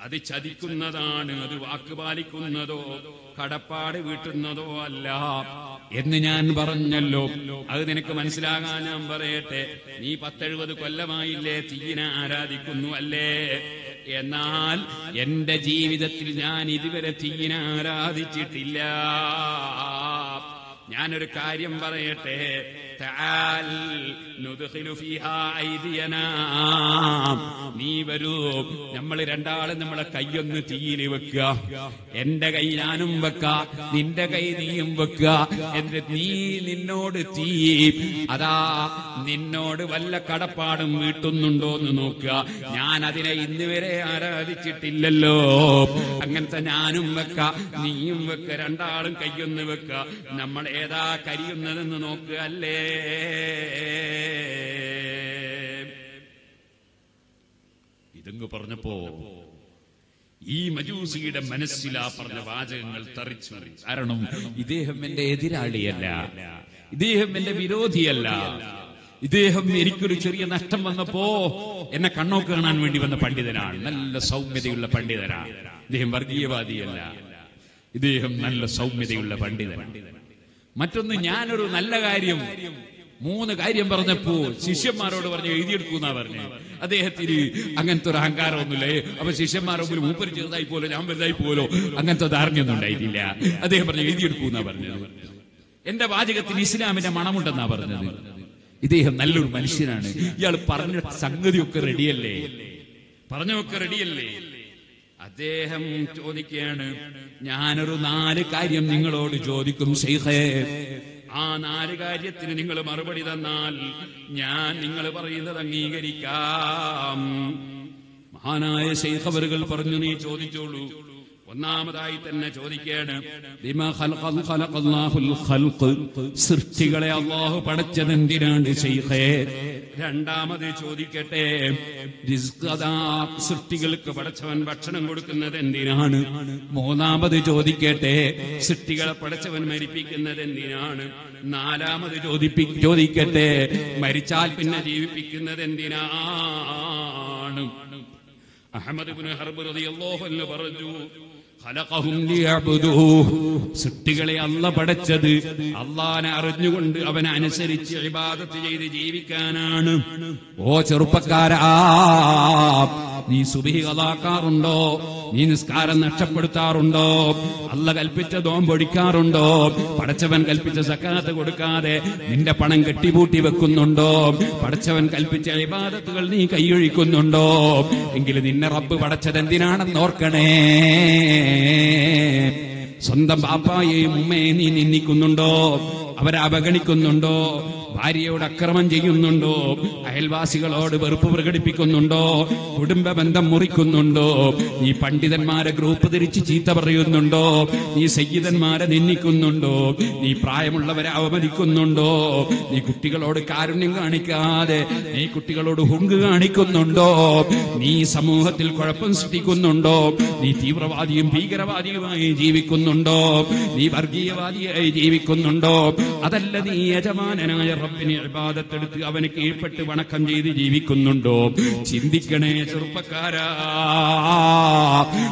അത് ചതിക്കുന്നതാണ് അത് വാക്ക് പാലിക്കുന്നതോ കടപ്പാട് വീട്ടുന്നതോ അല്ല. എന്ന് ഞാൻ പറഞ്ഞല്ലോ. അത് നിനക്ക് മനസ്സിലാകാൻ ഞാൻ പറയട്ടെ. നീ പത്തെഴുപത് കൊല്ലമായില്ലേ? തീയിനെ ആരാധിക്കുന്നു അല്ലേ? എന്നാൽ എന്റെ ജീവിതത്തിൽ ഞാൻ ഇതുവരെ തീയിനെ ആരാധിച്ചിട്ടില്ല. ഞാനൊരു കാര്യം പറയട്ടെ. തആൽ നുദ്ഖിലു ഫീഹാ ഐദിയനാ. നീ വരൂ. നമ്മൾ രണ്ടാളും നമ്മളെ കൈയൊന്ന് തീയിൽ വെക്കുക. എന്റെ കൈ ഞാനും വെക്ക നിന്റെ കൈ നീയും വെക്കുക. എന്റെ നീ നിന്നോട് തീ അതാ നിന്നോട് വല്ല കടപ്പാടും വീട്ടുന്നുണ്ടോ എന്ന് നോക്കുക. ഞാൻ അതിനെ ഇന്ന് വരെ ആരാധിച്ചിട്ടില്ലല്ലോ. അങ്ങനത്തെ ഞാനും വെക്ക നീയും വെക്ക രണ്ടാളും കൈയൊന്ന് വെക്ക. നമ്മൾ ഏതാ കരിയുന്നതെന്ന് നോക്കുക അല്ലേ? ഇതങ്ങ് പറഞ്ഞപ്പോ ഈ മജൂസിയുടെ മനസ്സിലാ പറഞ്ഞ വാചകങ്ങൾ തെറിച്ചു. കാരണം ഇദ്ദേഹം എന്റെ എതിരാളിയല്ല. ഇദ്ദേഹം എന്റെ വിരോധിയല്ല. ഇദ്ദേഹം എനിക്കൊരു ചെറിയ നഷ്ടം വന്നപ്പോ എന്നെ കണ്ണോക്ക് കാണാൻ വേണ്ടി വന്ന പണ്ഡിതനാണ്. നല്ല സൗമ്യതയുള്ള പണ്ഡിതനാണ്. ഇദ്ദേഹം വർഗീയവാദിയല്ല. ഇദ്ദേഹം നല്ല സൗമ്യതയുള്ള പണ്ഡിതനാണ്. മറ്റൊന്ന് ഞാനൊരു നല്ല കാര്യം മൂന്ന് കാര്യം പറഞ്ഞപ്പോ ശിഷ്യന്മാരോട് പറഞ്ഞു എഴുതിയെടുക്കൂന്നാ പറഞ്ഞു. അദ്ദേഹത്തിന് അങ്ങനത്തെ ഒരു അഹങ്കാരമൊന്നുമില്ല അപ്പൊ ശിഷ്യന്മാരെ മുമ്പിൽ മൂപ്പര് ചെറുതായി പോലോ ഞാൻ വലുതായി പോലോ അങ്ങനത്തെ ധാരണയൊന്നും ഉണ്ടായിട്ടില്ല. അദ്ദേഹം പറഞ്ഞു എഴുതിയെടുക്കൂന്നാ പറഞ്ഞത്. എന്റെ വാചകത്തിന് ഇസ്ലാമിന്റെ മണമുണ്ടെന്നാ പറഞ്ഞത്. ഇദ്ദേഹം നല്ലൊരു മനുഷ്യനാണ്. ഇയാൾ പറഞ്ഞ സംഗതിയൊക്കെ റെഡിയല്ലേ? പറഞ്ഞൊക്കെ റെഡിയല്ലേ? അദ്ദേഹം ചോദിക്കുകയാണ് ഞാനൊരു നാല് കാര്യം നിങ്ങളോട് ചോദിക്കും ശൈഖേ. ആ നാല് കാര്യത്തിന് നിങ്ങൾ മറുപടി തന്നാൽ ഞാൻ നിങ്ങൾ പറയുന്നത് അംഗീകരിക്കാം. മഹാനായ ശൈഖവറുകൾ പറഞ്ഞു നീ ചോദിച്ചോളൂ. ഒന്നാമതായി തന്നെ ഖൽഖ്. സൃഷ്ടികളെ അള്ളാഹു പടച്ചതെന്തിനാണ് ശൈഖേ? രണ്ടാമത് ചോദിക്കട്ടെ? സൃഷ്ടികൾക്ക് പടച്ചവൻ ഭക്ഷണം കൊടുക്കുന്നത് എന്തിനാണ്? മൂന്നാമത് ചോദിക്കട്ടെ? സൃഷ്ടികളെ പടച്ചവൻ മരിപ്പിക്കുന്നത് എന്തിനാണ്? നാലാമത് ചോദിപ്പി ചോദിക്കട്ടെ? മരിച്ചാൽ പിന്നെ ജീവിപ്പിക്കുന്നത് എന്തിനാണ്? അഹമ്മദ് ഇബ്നു ഹർബ് പറഞ്ഞു സൃഷ്ടികളെ അല്ല പടച്ചത്. അള്ളാനെ അറിഞ്ഞുകൊണ്ട് അവനെ അനുസരിച്ച് ഇബാദത്ത് ചെയ്ത് ജീവിക്കാനാണ്. ഓ ചെറുപ്പക്കാരാ നീ സുബിഹി നീ നിസ്കാരം നഷ്ടപ്പെടുത്താറുണ്ടോ? അല്ല കൽപ്പിച്ച നോമ്പൊടിക്കാറുണ്ടോ പടച്ചവൻ കൽപ്പിച്ച സക്കാത്ത് കൊടുക്കാതെ നിന്റെ പണം കെട്ടിപൂട്ടി വെക്കുന്നുണ്ടോ? പടച്ചവൻ കൽപ്പിച്ച ഇബാദത്തുകൾ നീ കൈയൊഴിക്കുന്നുണ്ടോ? എങ്കിൽ നിന്നെ റബ്ബ് പടച്ചത് എന്തിനാണെന്ന് ഓർക്കണേ സ്വന്തം ബാപ്പായെയും ഉമ്മയെ നീ നിന്ദിക്കുന്നുണ്ടോ? അവരെ അവഗണിക്കുന്നുണ്ടോ? ഭാര്യയോട് അക്രമം ചെയ്യുന്നുണ്ടോ? അയൽവാസികളോട് വെറുപ്പ് പ്രകടിപ്പിക്കുന്നുണ്ടോ? കുടുംബ ബന്ധം മുറിക്കുന്നുണ്ടോ? ഈ പണ്ഡിതന്മാരെ ഗ്രൂപ്പ് തിരിച്ച് ചീത്ത പറയുന്നുണ്ടോ? നീ സയ്യിദന്മാരെ നിന്ദിക്കുന്നുണ്ടോ? നീ പ്രായമുള്ളവരെ അവമതിക്കുന്നുണ്ടോ? നീ കുട്ടികളോട് കാരുണ്യം കാണിക്കാതെ നീ കുട്ടികളോട് ഹുങ്ക് കാണിക്കുന്നുണ്ടോ? നീ സമൂഹത്തിൽ കുഴപ്പം സൃഷ്ടിക്കുന്നുണ്ടോ? നീ തീവ്രവാദിയും ഭീകരവാദിയുമായി ജീവിക്കുന്നുണ്ടോ? നീ വർഗീയവാദിയായി ജീവിക്കുന്നുണ്ടോ? അതല്ല നീ യജമാനനായ റബ്ബിനെ ഇബാദത്തെടുത്ത് അവന് കീഴ്പ്പെട്ട് വണക്കം ചെയ്ത് ജീവിക്കുന്നുണ്ടോ? ചിന്തിക്കണേ ചെറുപ്പക്കാരാ.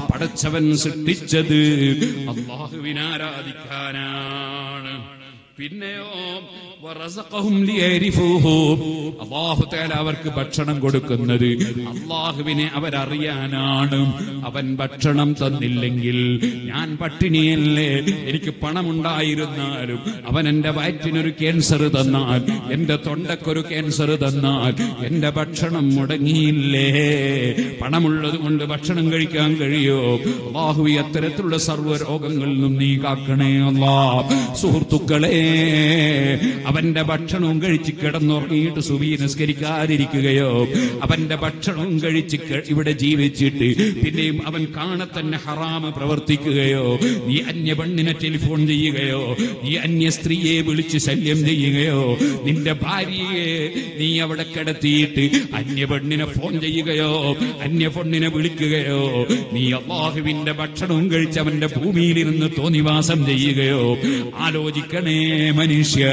പടച്ചവൻ സൃഷ്ടിച്ചത് അള്ളാഹുവിനാരാധിക്കാനാണ് പിന്നെയോ തആല അവർക്ക് ഭക്ഷണം കൊടുക്കുന്നത് അള്ളാഹുവിനെ അവരറിയാനാണ്. അവൻ ഭക്ഷണം തന്നില്ലെങ്കിൽ ഞാൻ പട്ടിണിയല്ലേ? എനിക്ക് പണമുണ്ടായിരുന്നാലും അവൻ എന്റെ വയറ്റിനൊരു ക്യാൻസർ തന്നാൽ എന്റെ തൊണ്ടക്കൊരു ക്യാൻസർ തന്നാൽ എന്റെ ഭക്ഷണം മുടങ്ങിയില്ലേ? പണമുള്ളത് കൊണ്ട് ഭക്ഷണം കഴിക്കാൻ കഴിയോ? അള്ളാഹു അത്തരത്തിലുള്ള സർവ രോഗങ്ങളിൽ നിന്നും നീ കാക്കണേ അല്ലാ സുഹൃത്തുക്കളെ അവന്റെ ഭക്ഷണവും കഴിച്ച് കിടന്നുറങ്ങിയിട്ട് സുബി നിസ്കരിക്കാതിരിക്കുകയോ അവന്റെ ഭക്ഷണവും കഴിച്ച് ഇവിടെ ജീവിച്ചിട്ട് പിന്നെയും അവൻ കാണെ തന്നെ ഹറാമ് പ്രവർത്തിക്കുകയോ നീ അന്യ പെണ്ണിനെ ടെലിഫോൺ ചെയ്യുകയോ നീ അന്യ സ്ത്രീയെ വിളിച്ച് ശല്യം ചെയ്യുകയോ നിന്റെ ഭാര്യയെ നീ അവിടെ കിടത്തിയിട്ട് അന്യ പെണ്ണിനെ ഫോൺ ചെയ്യുകയോ അന്യ പെണ്ണിനെ വിളിക്കുകയോ നീ അള്ളാഹുവിന്റെ ഭക്ഷണവും കഴിച്ച് അവന്റെ ഭൂമിയിൽ നിന്ന് തോന്നിവാസം ചെയ്യുകയോ ആലോചിക്കണേ മനുഷ്യ.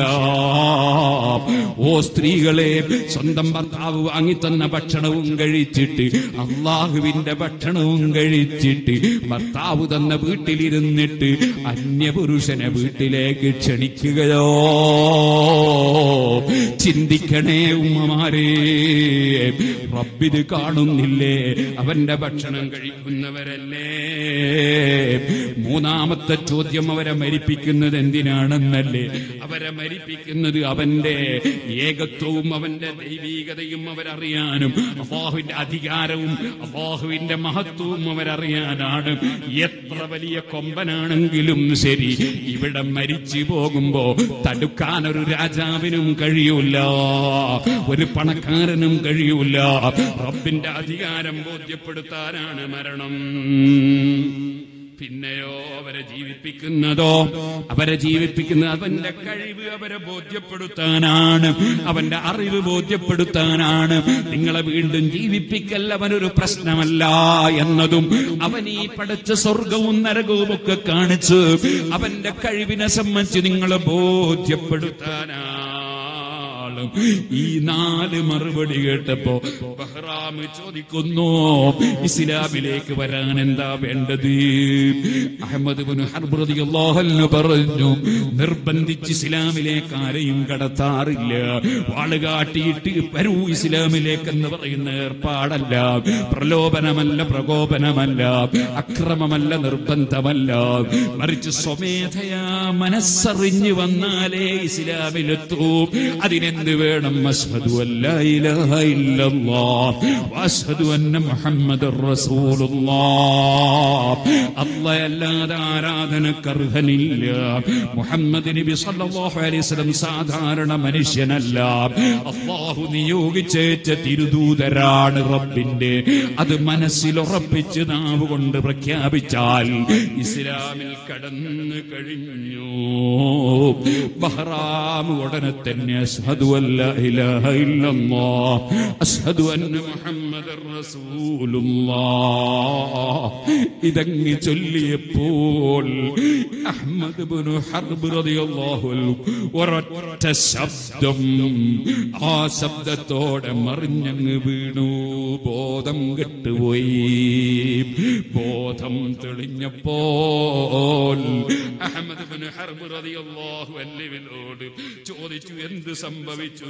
ഓ സ്ത്രീകളെ സ്വന്തം ഭർത്താവ് വാങ്ങിത്തന്ന ഭക്ഷണവും കഴിച്ചിട്ട് അള്ളാഹുവിന്റെ ഭക്ഷണവും കഴിച്ചിട്ട് ഭർത്താവ് തന്ന വീട്ടിലിരുന്നിട്ട് അന്യപുരുഷനെ വീട്ടിലേക്ക് ക്ഷണിക്കുകയോ? ചിന്തിക്കണേ ഉമ്മമാരെ റബ്ബിത് കാണുന്നില്ലേ? അവന്റെ ഭക്ഷണം കഴിക്കുന്നവരല്ലേ? മൂന്നാമത്തെ ചോദ്യം അവരെ മരിപ്പിക്കുന്നത് എന്തിനാണെന്നല്ലേ? അവരെ മരിപ്പിക്കുന്നത് അവന്റെ ഏകത്വവും അവന്റെ ദൈവീകതയും അവരറിയാനും അബാഹുവിന്റെ അധികാരവും അബാഹുവിന്റെ മഹത്വവും അവരറിയാനാണ്. എത്ര വലിയ കൊമ്പനാണെങ്കിലും ശരി ഇവിടെ മരിച്ചു പോകുമ്പോ തടുക്കാൻ ഒരു രാജാവിനും കഴിയൂല ഒരു പണക്കാരനും കഴിയൂല. റബ്ബിന്റെ അധികാരം ബോധ്യപ്പെടുത്താനാണ് മരണം. പിന്നെയോ അവരെ ജീവിപ്പിക്കുന്നതോ? അവരെ ജീവിപ്പിക്കുന്നത് അവന്റെ കഴിവ് അവരെ ബോധ്യപ്പെടുത്താനാണ്. അവന്റെ അറിവ് ബോധ്യപ്പെടുത്താനാണ്. നിങ്ങളെ വീണ്ടും ജീവിപ്പിക്കൽ അവനൊരു പ്രശ്നമല്ല എന്നതും അവൻ ഈ പടച്ച സ്വർഗവും നരകവും ഒക്കെ കാണിച്ച് അവന്റെ കഴിവിനെ സംബന്ധിച്ച് നിങ്ങളെ ബോധ്യപ്പെടുത്താനാണ് ഈ നാല് മറുപടി കേട്ടപ്പോ ബഹ്റാം ചോദിക്കുന്നു ഇസ്ലാമിലേക്ക് വരാൻ എന്താ വേണ്ടത്? അഹമ്മദ് ബിൻ ഹർബ് റളിയല്ലാഹു അൻഹു പറഞ്ഞു നിർബന്ധിച്ച് ഇസ്ലാമിലേക്ക് ആരെയും കടത്താറില്ല. വാളുകാട്ടിയിട്ട് വരൂ ഇസ്ലാമിലേക്ക് എന്ന് പറയുന്ന ഏർപ്പാടല്ല പ്രലോഭനമല്ല പ്രകോപനമല്ല അക്രമമല്ല നിർബന്ധമല്ല. മറിച്ച് സ്വമേധയാ മനസ്സറിഞ്ഞു വന്നാലേ ഇസ്ലാമിലെത്തൂ. അതിനെന്ത് വേണം. അസ്ഹദു വഅസ്ഹദു അന്ന റസൂലുള്ളാഹ്. അല്ലാതെ ആരാധനക്കർഹനില്ല മുഹമ്മദ് നബി സല്ലല്ലാഹു അലൈഹി വസല്ലം സാധാരണ മനുഷ്യനല്ല. അള്ളാഹു നിയോഗിച്ചേറ്റ തിരുദൂതരാണ് റബ്ബിന്റെ അത് മനസ്സിൽ ഉറപ്പിച്ച് നാവ് കൊണ്ട് പ്രഖ്യാപിച്ചാൽ ഇസ്ലാമിൽ കടന്നു കഴിഞ്ഞു. ബഹ്റാം ഉടനെ തന്നെ അസ്ഹദു ഇല്ലല്ലാഹ്. ചൊല്ലിയപ്പോൾ അഹ്മദ് ഇബ്നു ഹർബ് റളിയല്ലാഹു അൻഹു ഒരൊറ്റ ശബ്ദം ആ ശബ്ദത്തോടെ മറിഞ്ഞങ്ങ് വീണു. ബോധം കെട്ടുപോയി. ബോധം തെളിഞ്ഞപ്പോൾ അഹമ്മദ് ഹർബ് റളിയല്ലാഹു അൻഹുവിനോട് ചോദിച്ചു എന്ത് സംഭവിച്ചു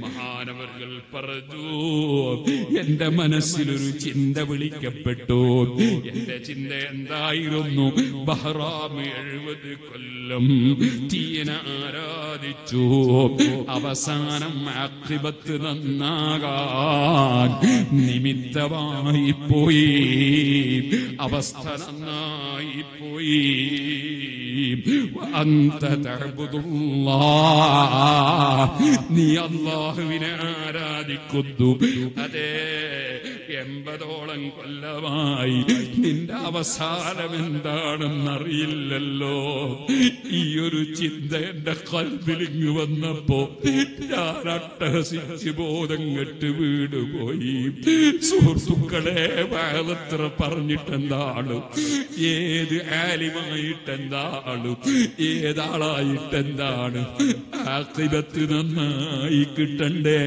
മഹാനവർകൾ പറഞ്ഞു എന്റെ മനസ്സിലൊരു ചിന്ത വിളിക്കപ്പെട്ടു. എന്റെ ചിന്ത എന്തായിരുന്നു? ബഹ്റാം എഴുപത് കൊല്ലം തീയന ആരാധിച്ചു. അവസാനം ആക്രിപത്ത് നന്നാകാൻ നിമിത്തമായി പോയി. അവസ്ഥ നന്നായി പോയി. നീ അള്ളാഹുവിനെ ആരാധിക്കുന്നു. അതെ എൺപതോളം കൊല്ലമായി നിന്റെ അവസാനം എന്താണെന്നറിയില്ലല്ലോ. ഈ ഒരു ചിന്ത എന്റെ കൽവിലിങ്ങ് വന്നപ്പോ ഞാൻ അട്ടഹസിച്ച് ബോധം കെട്ട് വീടുപോയി. സുഹൃത്തുക്കളെ വയലത്ര പറഞ്ഞിട്ടെന്താണ്? ഏത് ആലിമായിട്ടെന്താണ്? ഏതാളായിട്ടെന്താണ്? ആക്രിപത്ത് നന്നായി കിട്ടണ്ടേ?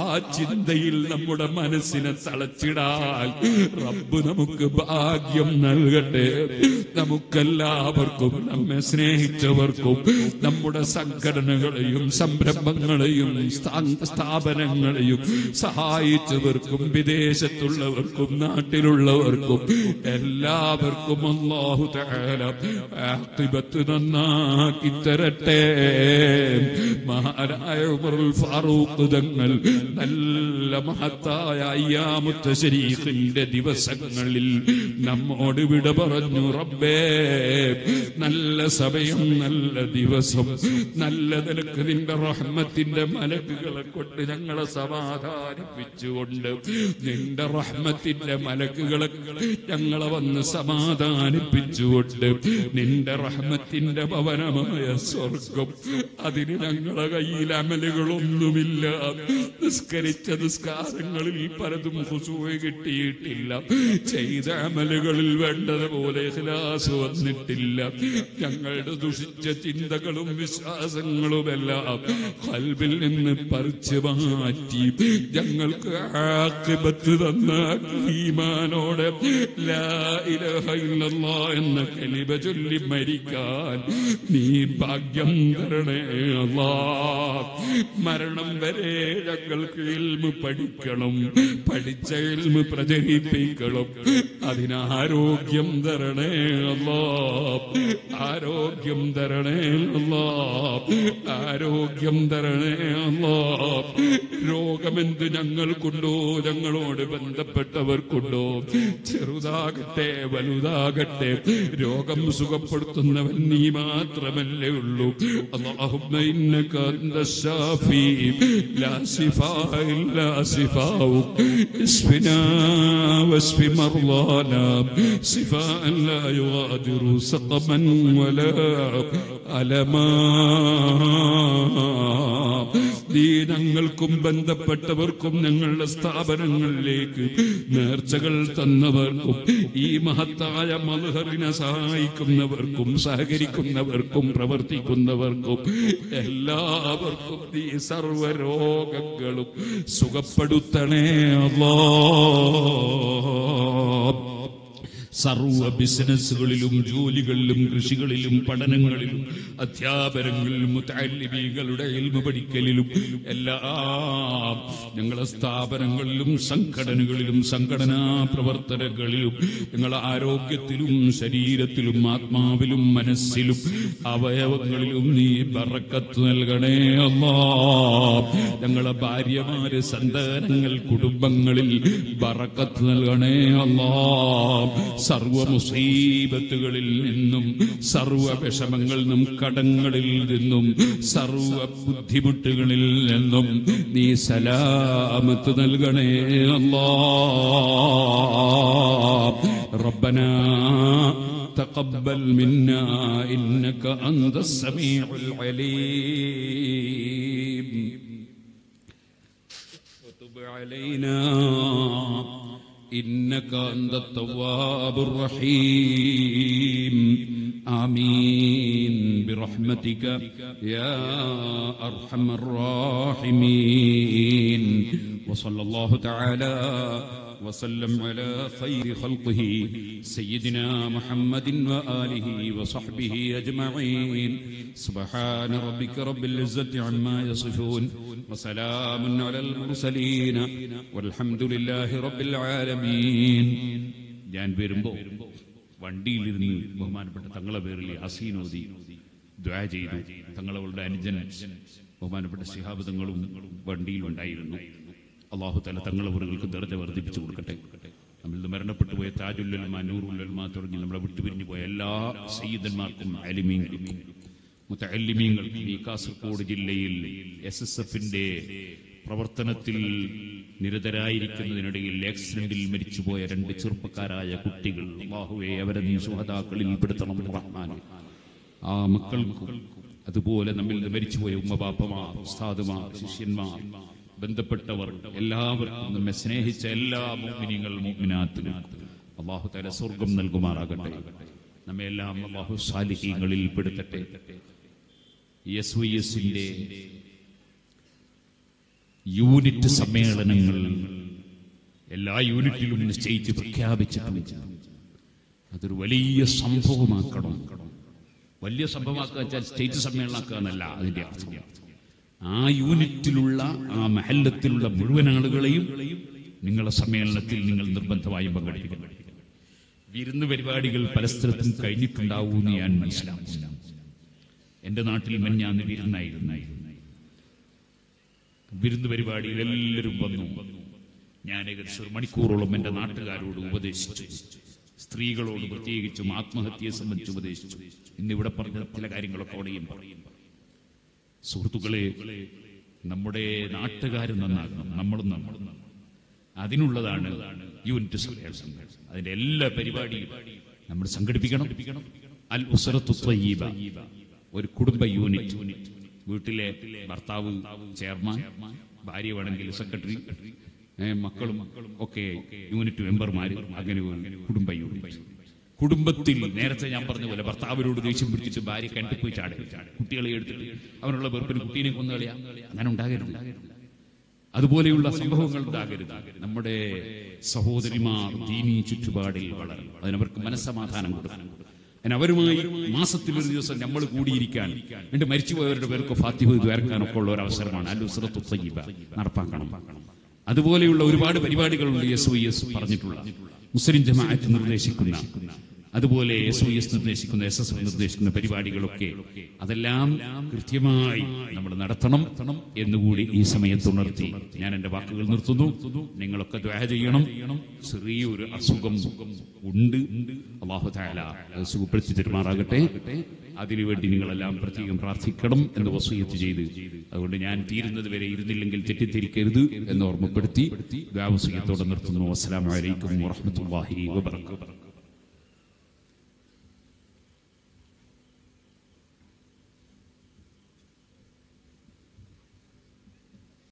ആ ചിന്തയിൽ നമ്മുടെ മനസ്സിനെ തളച്ചിടാൻ റബ്ബ് നമുക്ക് ഭാഗ്യം നൽകട്ടെ. നമുക്കെല്ലാവർക്കും നമ്മെ സ്നേഹിച്ചവർക്കും നമ്മുടെ സംഘടനകളെയും സംരംഭങ്ങളെയും സ്ഥാപനങ്ങളെയും സഹായിച്ചവർക്കും വിദേശത്തുള്ളവർക്കും നാട്ടിലുള്ളവർക്കും എല്ലാവർക്കും അല്ലാഹു തആല ആഖിബത്ത് നന്നാക്കി തരട്ടെ മഹാനായ ഫാറൂഖ് തങ്ങൾ നല്ല മഹത്തായ അയ്യാമുത്ത ശരീഫിന്റെ ദിവസങ്ങളിൽ നമ്മോട് വിട പറഞ്ഞു റബ്ബേ നല്ല സമയം നല്ല ദിവസം. നല്ല നിലയ്ക്ക് നിന്റെ റഹ്മത്തിന്റെ മലക്കുകളെ കൊണ്ട് ഞങ്ങളെ സമാധാനിപ്പിച്ചുകൊണ്ട് നിന്റെ റഹ്മത്തിന്റെ മലക്കുകളെ ഞങ്ങളെ വന്ന് സമാധാനിപ്പിച്ചുകൊണ്ട് നിന്റെ റഹ്മത്തിന്റെ ഭവനമായ സ്വർഗം അതിന് ഞങ്ങളെ കയ്യിൽ അമലുകളൊന്നുമില്ല. നിസ്കരിച്ച നിസ്കാരങ്ങളിൽ പലതും കിട്ടിയിട്ടില്ല. ചെയ്ത അമലുകളിൽ വേണ്ടതുപോലെ ഹിലാസ് വന്നിട്ടില്ല. ഞങ്ങളുടെ ദുഷിച്ച ചിന്തകളും വിശ്വാസങ്ങളുമെല്ലാം കൽബിൽ നിന്ന് പറിച്ചു മാറ്റി. ഞങ്ങൾക്ക് ആക്രിപത്ത് തന്ന ഈമാനോടെ എന്ന കലിബ ചൊല്ലി മരിക്കാൻ നീ ഭാഗ്യം തരണേ മരണം വരെ ഞങ്ങൾക്ക് ഇൽമു പഠിക്കണം പഠിച്ച ഇൽമു പ്രചരിപ്പിക്കണം. അതിനാരോഗ്യം തരണേ അല്ലാ ആരോഗ്യം തരണേ അല്ലാ ആരോഗ്യം തരണേ അല്ലാ രോഗമെന്ത് ഞങ്ങൾക്കുണ്ടോ ഞങ്ങളോട് ബന്ധപ്പെട്ടവർക്കുണ്ടോ ചെറുതാകട്ടെ വലുതാകട്ടെ രോഗം സുഖപ്പെടുത്തുന്നവൻ നീ മാത്രമല്ലേ ഉള്ളൂ اللهم انك انت الشافي لا شفاء الا شفاؤك اشفنا واشف مرضانا شفاء لا يغادر سقما ولا ألما നീ ഞങ്ങൾക്കും ബന്ധപ്പെട്ടവർക്കും ഞങ്ങളുടെ സ്ഥാപനങ്ങളിലേക്ക് നേർച്ചകൾ തന്നവർക്കും ഈ മഹത്തായ മൽഹറിനെ സഹായിക്കുന്നവർക്കും സഹകരിക്കുന്നവർക്കും പ്രവർത്തിക്കുന്നവർക്കും എല്ലാവർക്കും നീ സർവരോഗങ്ങളും സുഖപ്പെടുത്തണേ അല്ലാ സർവ ബിസിനസ്സുകളിലും ജോലികളിലും കൃഷികളിലും പഠനങ്ങളിലും അധ്യാപനങ്ങളിലും പഠിക്കലിലും എല്ലാം ഞങ്ങളെ സ്ഥാപനങ്ങളിലും സംഘടനകളിലും സംഘടനാ പ്രവർത്തനങ്ങളിലും ഞങ്ങളെ ആരോഗ്യത്തിലും ശരീരത്തിലും ആത്മാവിലും മനസ്സിലും അവയവങ്ങളിലും നീ ബറക്കത്ത് നൽകണേ അമ്മാ ഞങ്ങളെ ഭാര്യമാര് സന്താനങ്ങൾ കുടുംബങ്ങളിൽ ബറക്കത്ത് നൽകണേ അല്ലാ. സർവ മുസീബത്തുകളിൽ നിന്നും സർവ വിഷമങ്ങളിൽ നിന്നും കടങ്ങളിൽ നിന്നും സർവ ബുദ്ധിമുട്ടുകളിൽ നിന്നും നീ സലാമത്ത് നൽകണേ അല്ലാ ربنا تقبل منا إنك أنت السميع العليم وتب علينا إنك أنت التواب الرحيم. آمين. برحمتك يا أرحم الراحمين. وصلى الله تعالى وسلم على خير خلقه سيدنا محمد وآله وصحبه أجمعين سبحان ربك رب العزة عما يصفون وسلام على المرسلين والحمد لله رب العالمين ഞാൻ വരുമ്പോ വണ്ടിയിലിരുന്ന് ബഹുമാനപ്പെട്ട തങ്ങളെ പേരിൽ യാസീനോദി ദ്വാ ചെയ്തു തങ്ങളുടെ അനുജൻ ബഹുമാനപ്പെട്ട ശിഹാബ് തങ്ങളും വണ്ടിയിൽ ഉണ്ടായിരുന്നു അള്ളാഹു തല തങ്ങളവറുകൾക്ക് ദർജ വർദ്ധിപ്പിച്ചു കൊടുക്കട്ടെ. നിന്ന് മരണപ്പെട്ടു പോയ താജുല്ലൽമ നൂറുല്ലൽമ തുടങ്ങി നമ്മളെ വിട്ടുപിരിഞ്ഞു പോയ എല്ലാ സയ്യിദന്മാർക്കും അലിമീങ്ങൾക്കും മുത്തല്ലിമീങ്ങൾക്കും ഈ കാസർഗോഡ് ജില്ലയിൽ എസ് എസ് എഫിന്റെ പ്രവർത്തനത്തിൽ നിരതരായിരിക്കുന്നതിനിടയിൽ ആക്സിഡന്റിൽ മരിച്ചുപോയ രണ്ട് ചെറുപ്പക്കാരായ കുട്ടികൾ. അള്ളാഹുവെ അവരെ നീ സുഹതാക്കളിൽ പെടുത്തണം റഹ്മാൻ ആ മക്കൾക്കും അതുപോലെ നമ്മിൽ മരിച്ചുപോയ ഉമ്മബാപ്പമാർ ഉസ്താദുമാർ ശിഷ്യന്മാർ ബന്ധപ്പെട്ടവർ എല്ലാവർക്കും നമ്മെ സ്നേഹിച്ച എല്ലാ മോമിനികൾ മോമിനാത്തിനും അള്ളാഹു തല സ്വർഗം നൽകുമാറാകട്ടെ. നമ്മെ എല്ലാം അള്ളാഹു സാലിഹ്യങ്ങളിൽ പെടുത്തട്ടെ. എസ് എസിന്റെ യൂണിറ്റ് സമ്മേളനങ്ങൾ എല്ലാ യൂണിറ്റിലും നിശ്ചയിച്ച് പ്രഖ്യാപിച്ചിട്ടുണ്ട് അതൊരു വലിയ സംഭവമാക്കണം. വലിയ സംഭവമാക്കുക വെച്ചാൽ സ്റ്റേറ്റ് സമ്മേളനമാക്കുക എന്നല്ല അതിന്റെ അർത്ഥം. ആ യൂണിറ്റിലുള്ള ആ മഹല്ലത്തിലുള്ള മുഴുവൻ ആളുകളെയും നിങ്ങളുടെ സമ്മേളനത്തിൽ നിങ്ങൾ നിർബന്ധമായും പങ്കെടുപ്പിക്കണം. വിരുന്ന് പരിപാടികൾ പല സ്ഥലത്തും കഴിഞ്ഞിട്ടുണ്ടാവൂന്ന് ഞാൻ മനസ്സിലാക്കുന്നു. എന്റെ നാട്ടിൽ മെഞ്ഞാന്ന് വിരുന്നായിരുന്നു വിരുന്ന് പരിപാടിയിൽ എല്ലാവരും വന്നു. ഞാൻ ഏകദേശം ഒരു മണിക്കൂറോളം എന്റെ നാട്ടുകാരോട് ഉപദേശിച്ചു. സ്ത്രീകളോട് പ്രത്യേകിച്ചും ആത്മഹത്യയെ സംബന്ധിച്ച് ഉപദേശിച്ചു. ഇന്നിവിടെ പറഞ്ഞ ചില കാര്യങ്ങളൊക്കെ അവിടെയും പറയും സുഹൃത്തുക്കളെ നമ്മുടെ നാട്ടുകാർ നന്നാകണം നമ്മളും നന്നാകണം. അതിനുള്ളതാണ് യൂണിറ്റ് അതിന്റെ എല്ലാ പരിപാടിയും നമ്മൾ സംഘടിപ്പിക്കണം. അൽ ഉസറത്തു ത്വയ്യിബ ഒരു കുടുംബ യൂണിറ്റ്. വീട്ടിലെ ഭർത്താവ് ചെയർമാൻ ഭാര്യ വേണമെങ്കിൽ സെക്രട്ടറി മക്കളും ഒക്കെ യൂണിറ്റ് മെമ്പർമാര് അങ്ങനെ കുടുംബ യൂണിറ്റ്. കുടുംബത്തിൽ നേരത്തെ ഞാൻ പറഞ്ഞ പോലെ ഭർത്താവിനോട് ദേഷ്യം പിടിച്ചിട്ട് ഭാര്യ കിണറ്റിൽ പോയി ചാടി. കുട്ടികളെ എടുത്തിട്ട് അവനുള്ള വെറുപ്പിന് കുട്ടീനെ കൊന്നുകളയാ അങ്ങനെ ഉണ്ടാകരുത്. അതുപോലെയുള്ള സംഭവങ്ങൾ ഉണ്ടാകരുത്. നമ്മുടെ സഹോദരിമാർ ദീനീ ചുറ്റുപാടിൽ വളരും അതിനവർക്ക് മനസ്സമാധാനം കൊടുക്കണം. അതിന് അവരുമായി മാസത്തിൽ ഒരു ദിവസം നമ്മൾ കൂടിയിരിക്കാൻ എന്നിട്ട് മരിച്ചുപോയവരുടെ പേർക്ക് ഫാത്തിഹ വേർക്കാനൊക്കെ ഉള്ള ഒരു അവസരമാണ്. അല്ലുസ്രത്തു തയ്യബ നടപ്പാക്കണം. അതുപോലെയുള്ള ഒരുപാട് പരിപാടികളുണ്ട് എസ് ഒ എസ് പറഞ്ഞിട്ടുള്ള. മുസ്ലിം ജമാഅത്ത് നിർദ്ദേശിക്കുന്ന അതുപോലെ എസ് ഒ എസ് നിർദ്ദേശിക്കുന്ന എസ് എസ് നിർദ്ദേശിക്കുന്ന പരിപാടികളൊക്കെ അതെല്ലാം കൃത്യമായി നമ്മൾ നടത്തണം എന്നുകൂടി ഈ സമയത്ത് ഉണർത്തി. ഞാൻ എന്റെ വാക്കുകൾ നിർത്തുന്നു. നിങ്ങളൊക്കെ ദ്വാര ചെയ്യണം. ചെറിയൊരു അസുഖം ഉണ്ട്. അള്ളാഹു സുഖപ്പെടുത്തി തരുമാറാകട്ടെ. അതിനുവേണ്ടി നിങ്ങളെല്ലാം പ്രത്യേകം പ്രാർത്ഥിക്കണം എന്ന് വസൂയത്ത് ചെയ്ത്. അതുകൊണ്ട് ഞാൻ തീരുന്നത് വരെ ഇരുന്നില്ലെങ്കിൽ തെറ്റിദ്ധരിക്കരുത് എന്ന് ഓർമ്മപ്പെടുത്തി ദ്വാവസൂയത്തോടെ നിർത്തുന്നു. അസ്സലാമു അലൈക്കും വറഹ്മത്തുള്ളാഹി വബറകാതുഹു.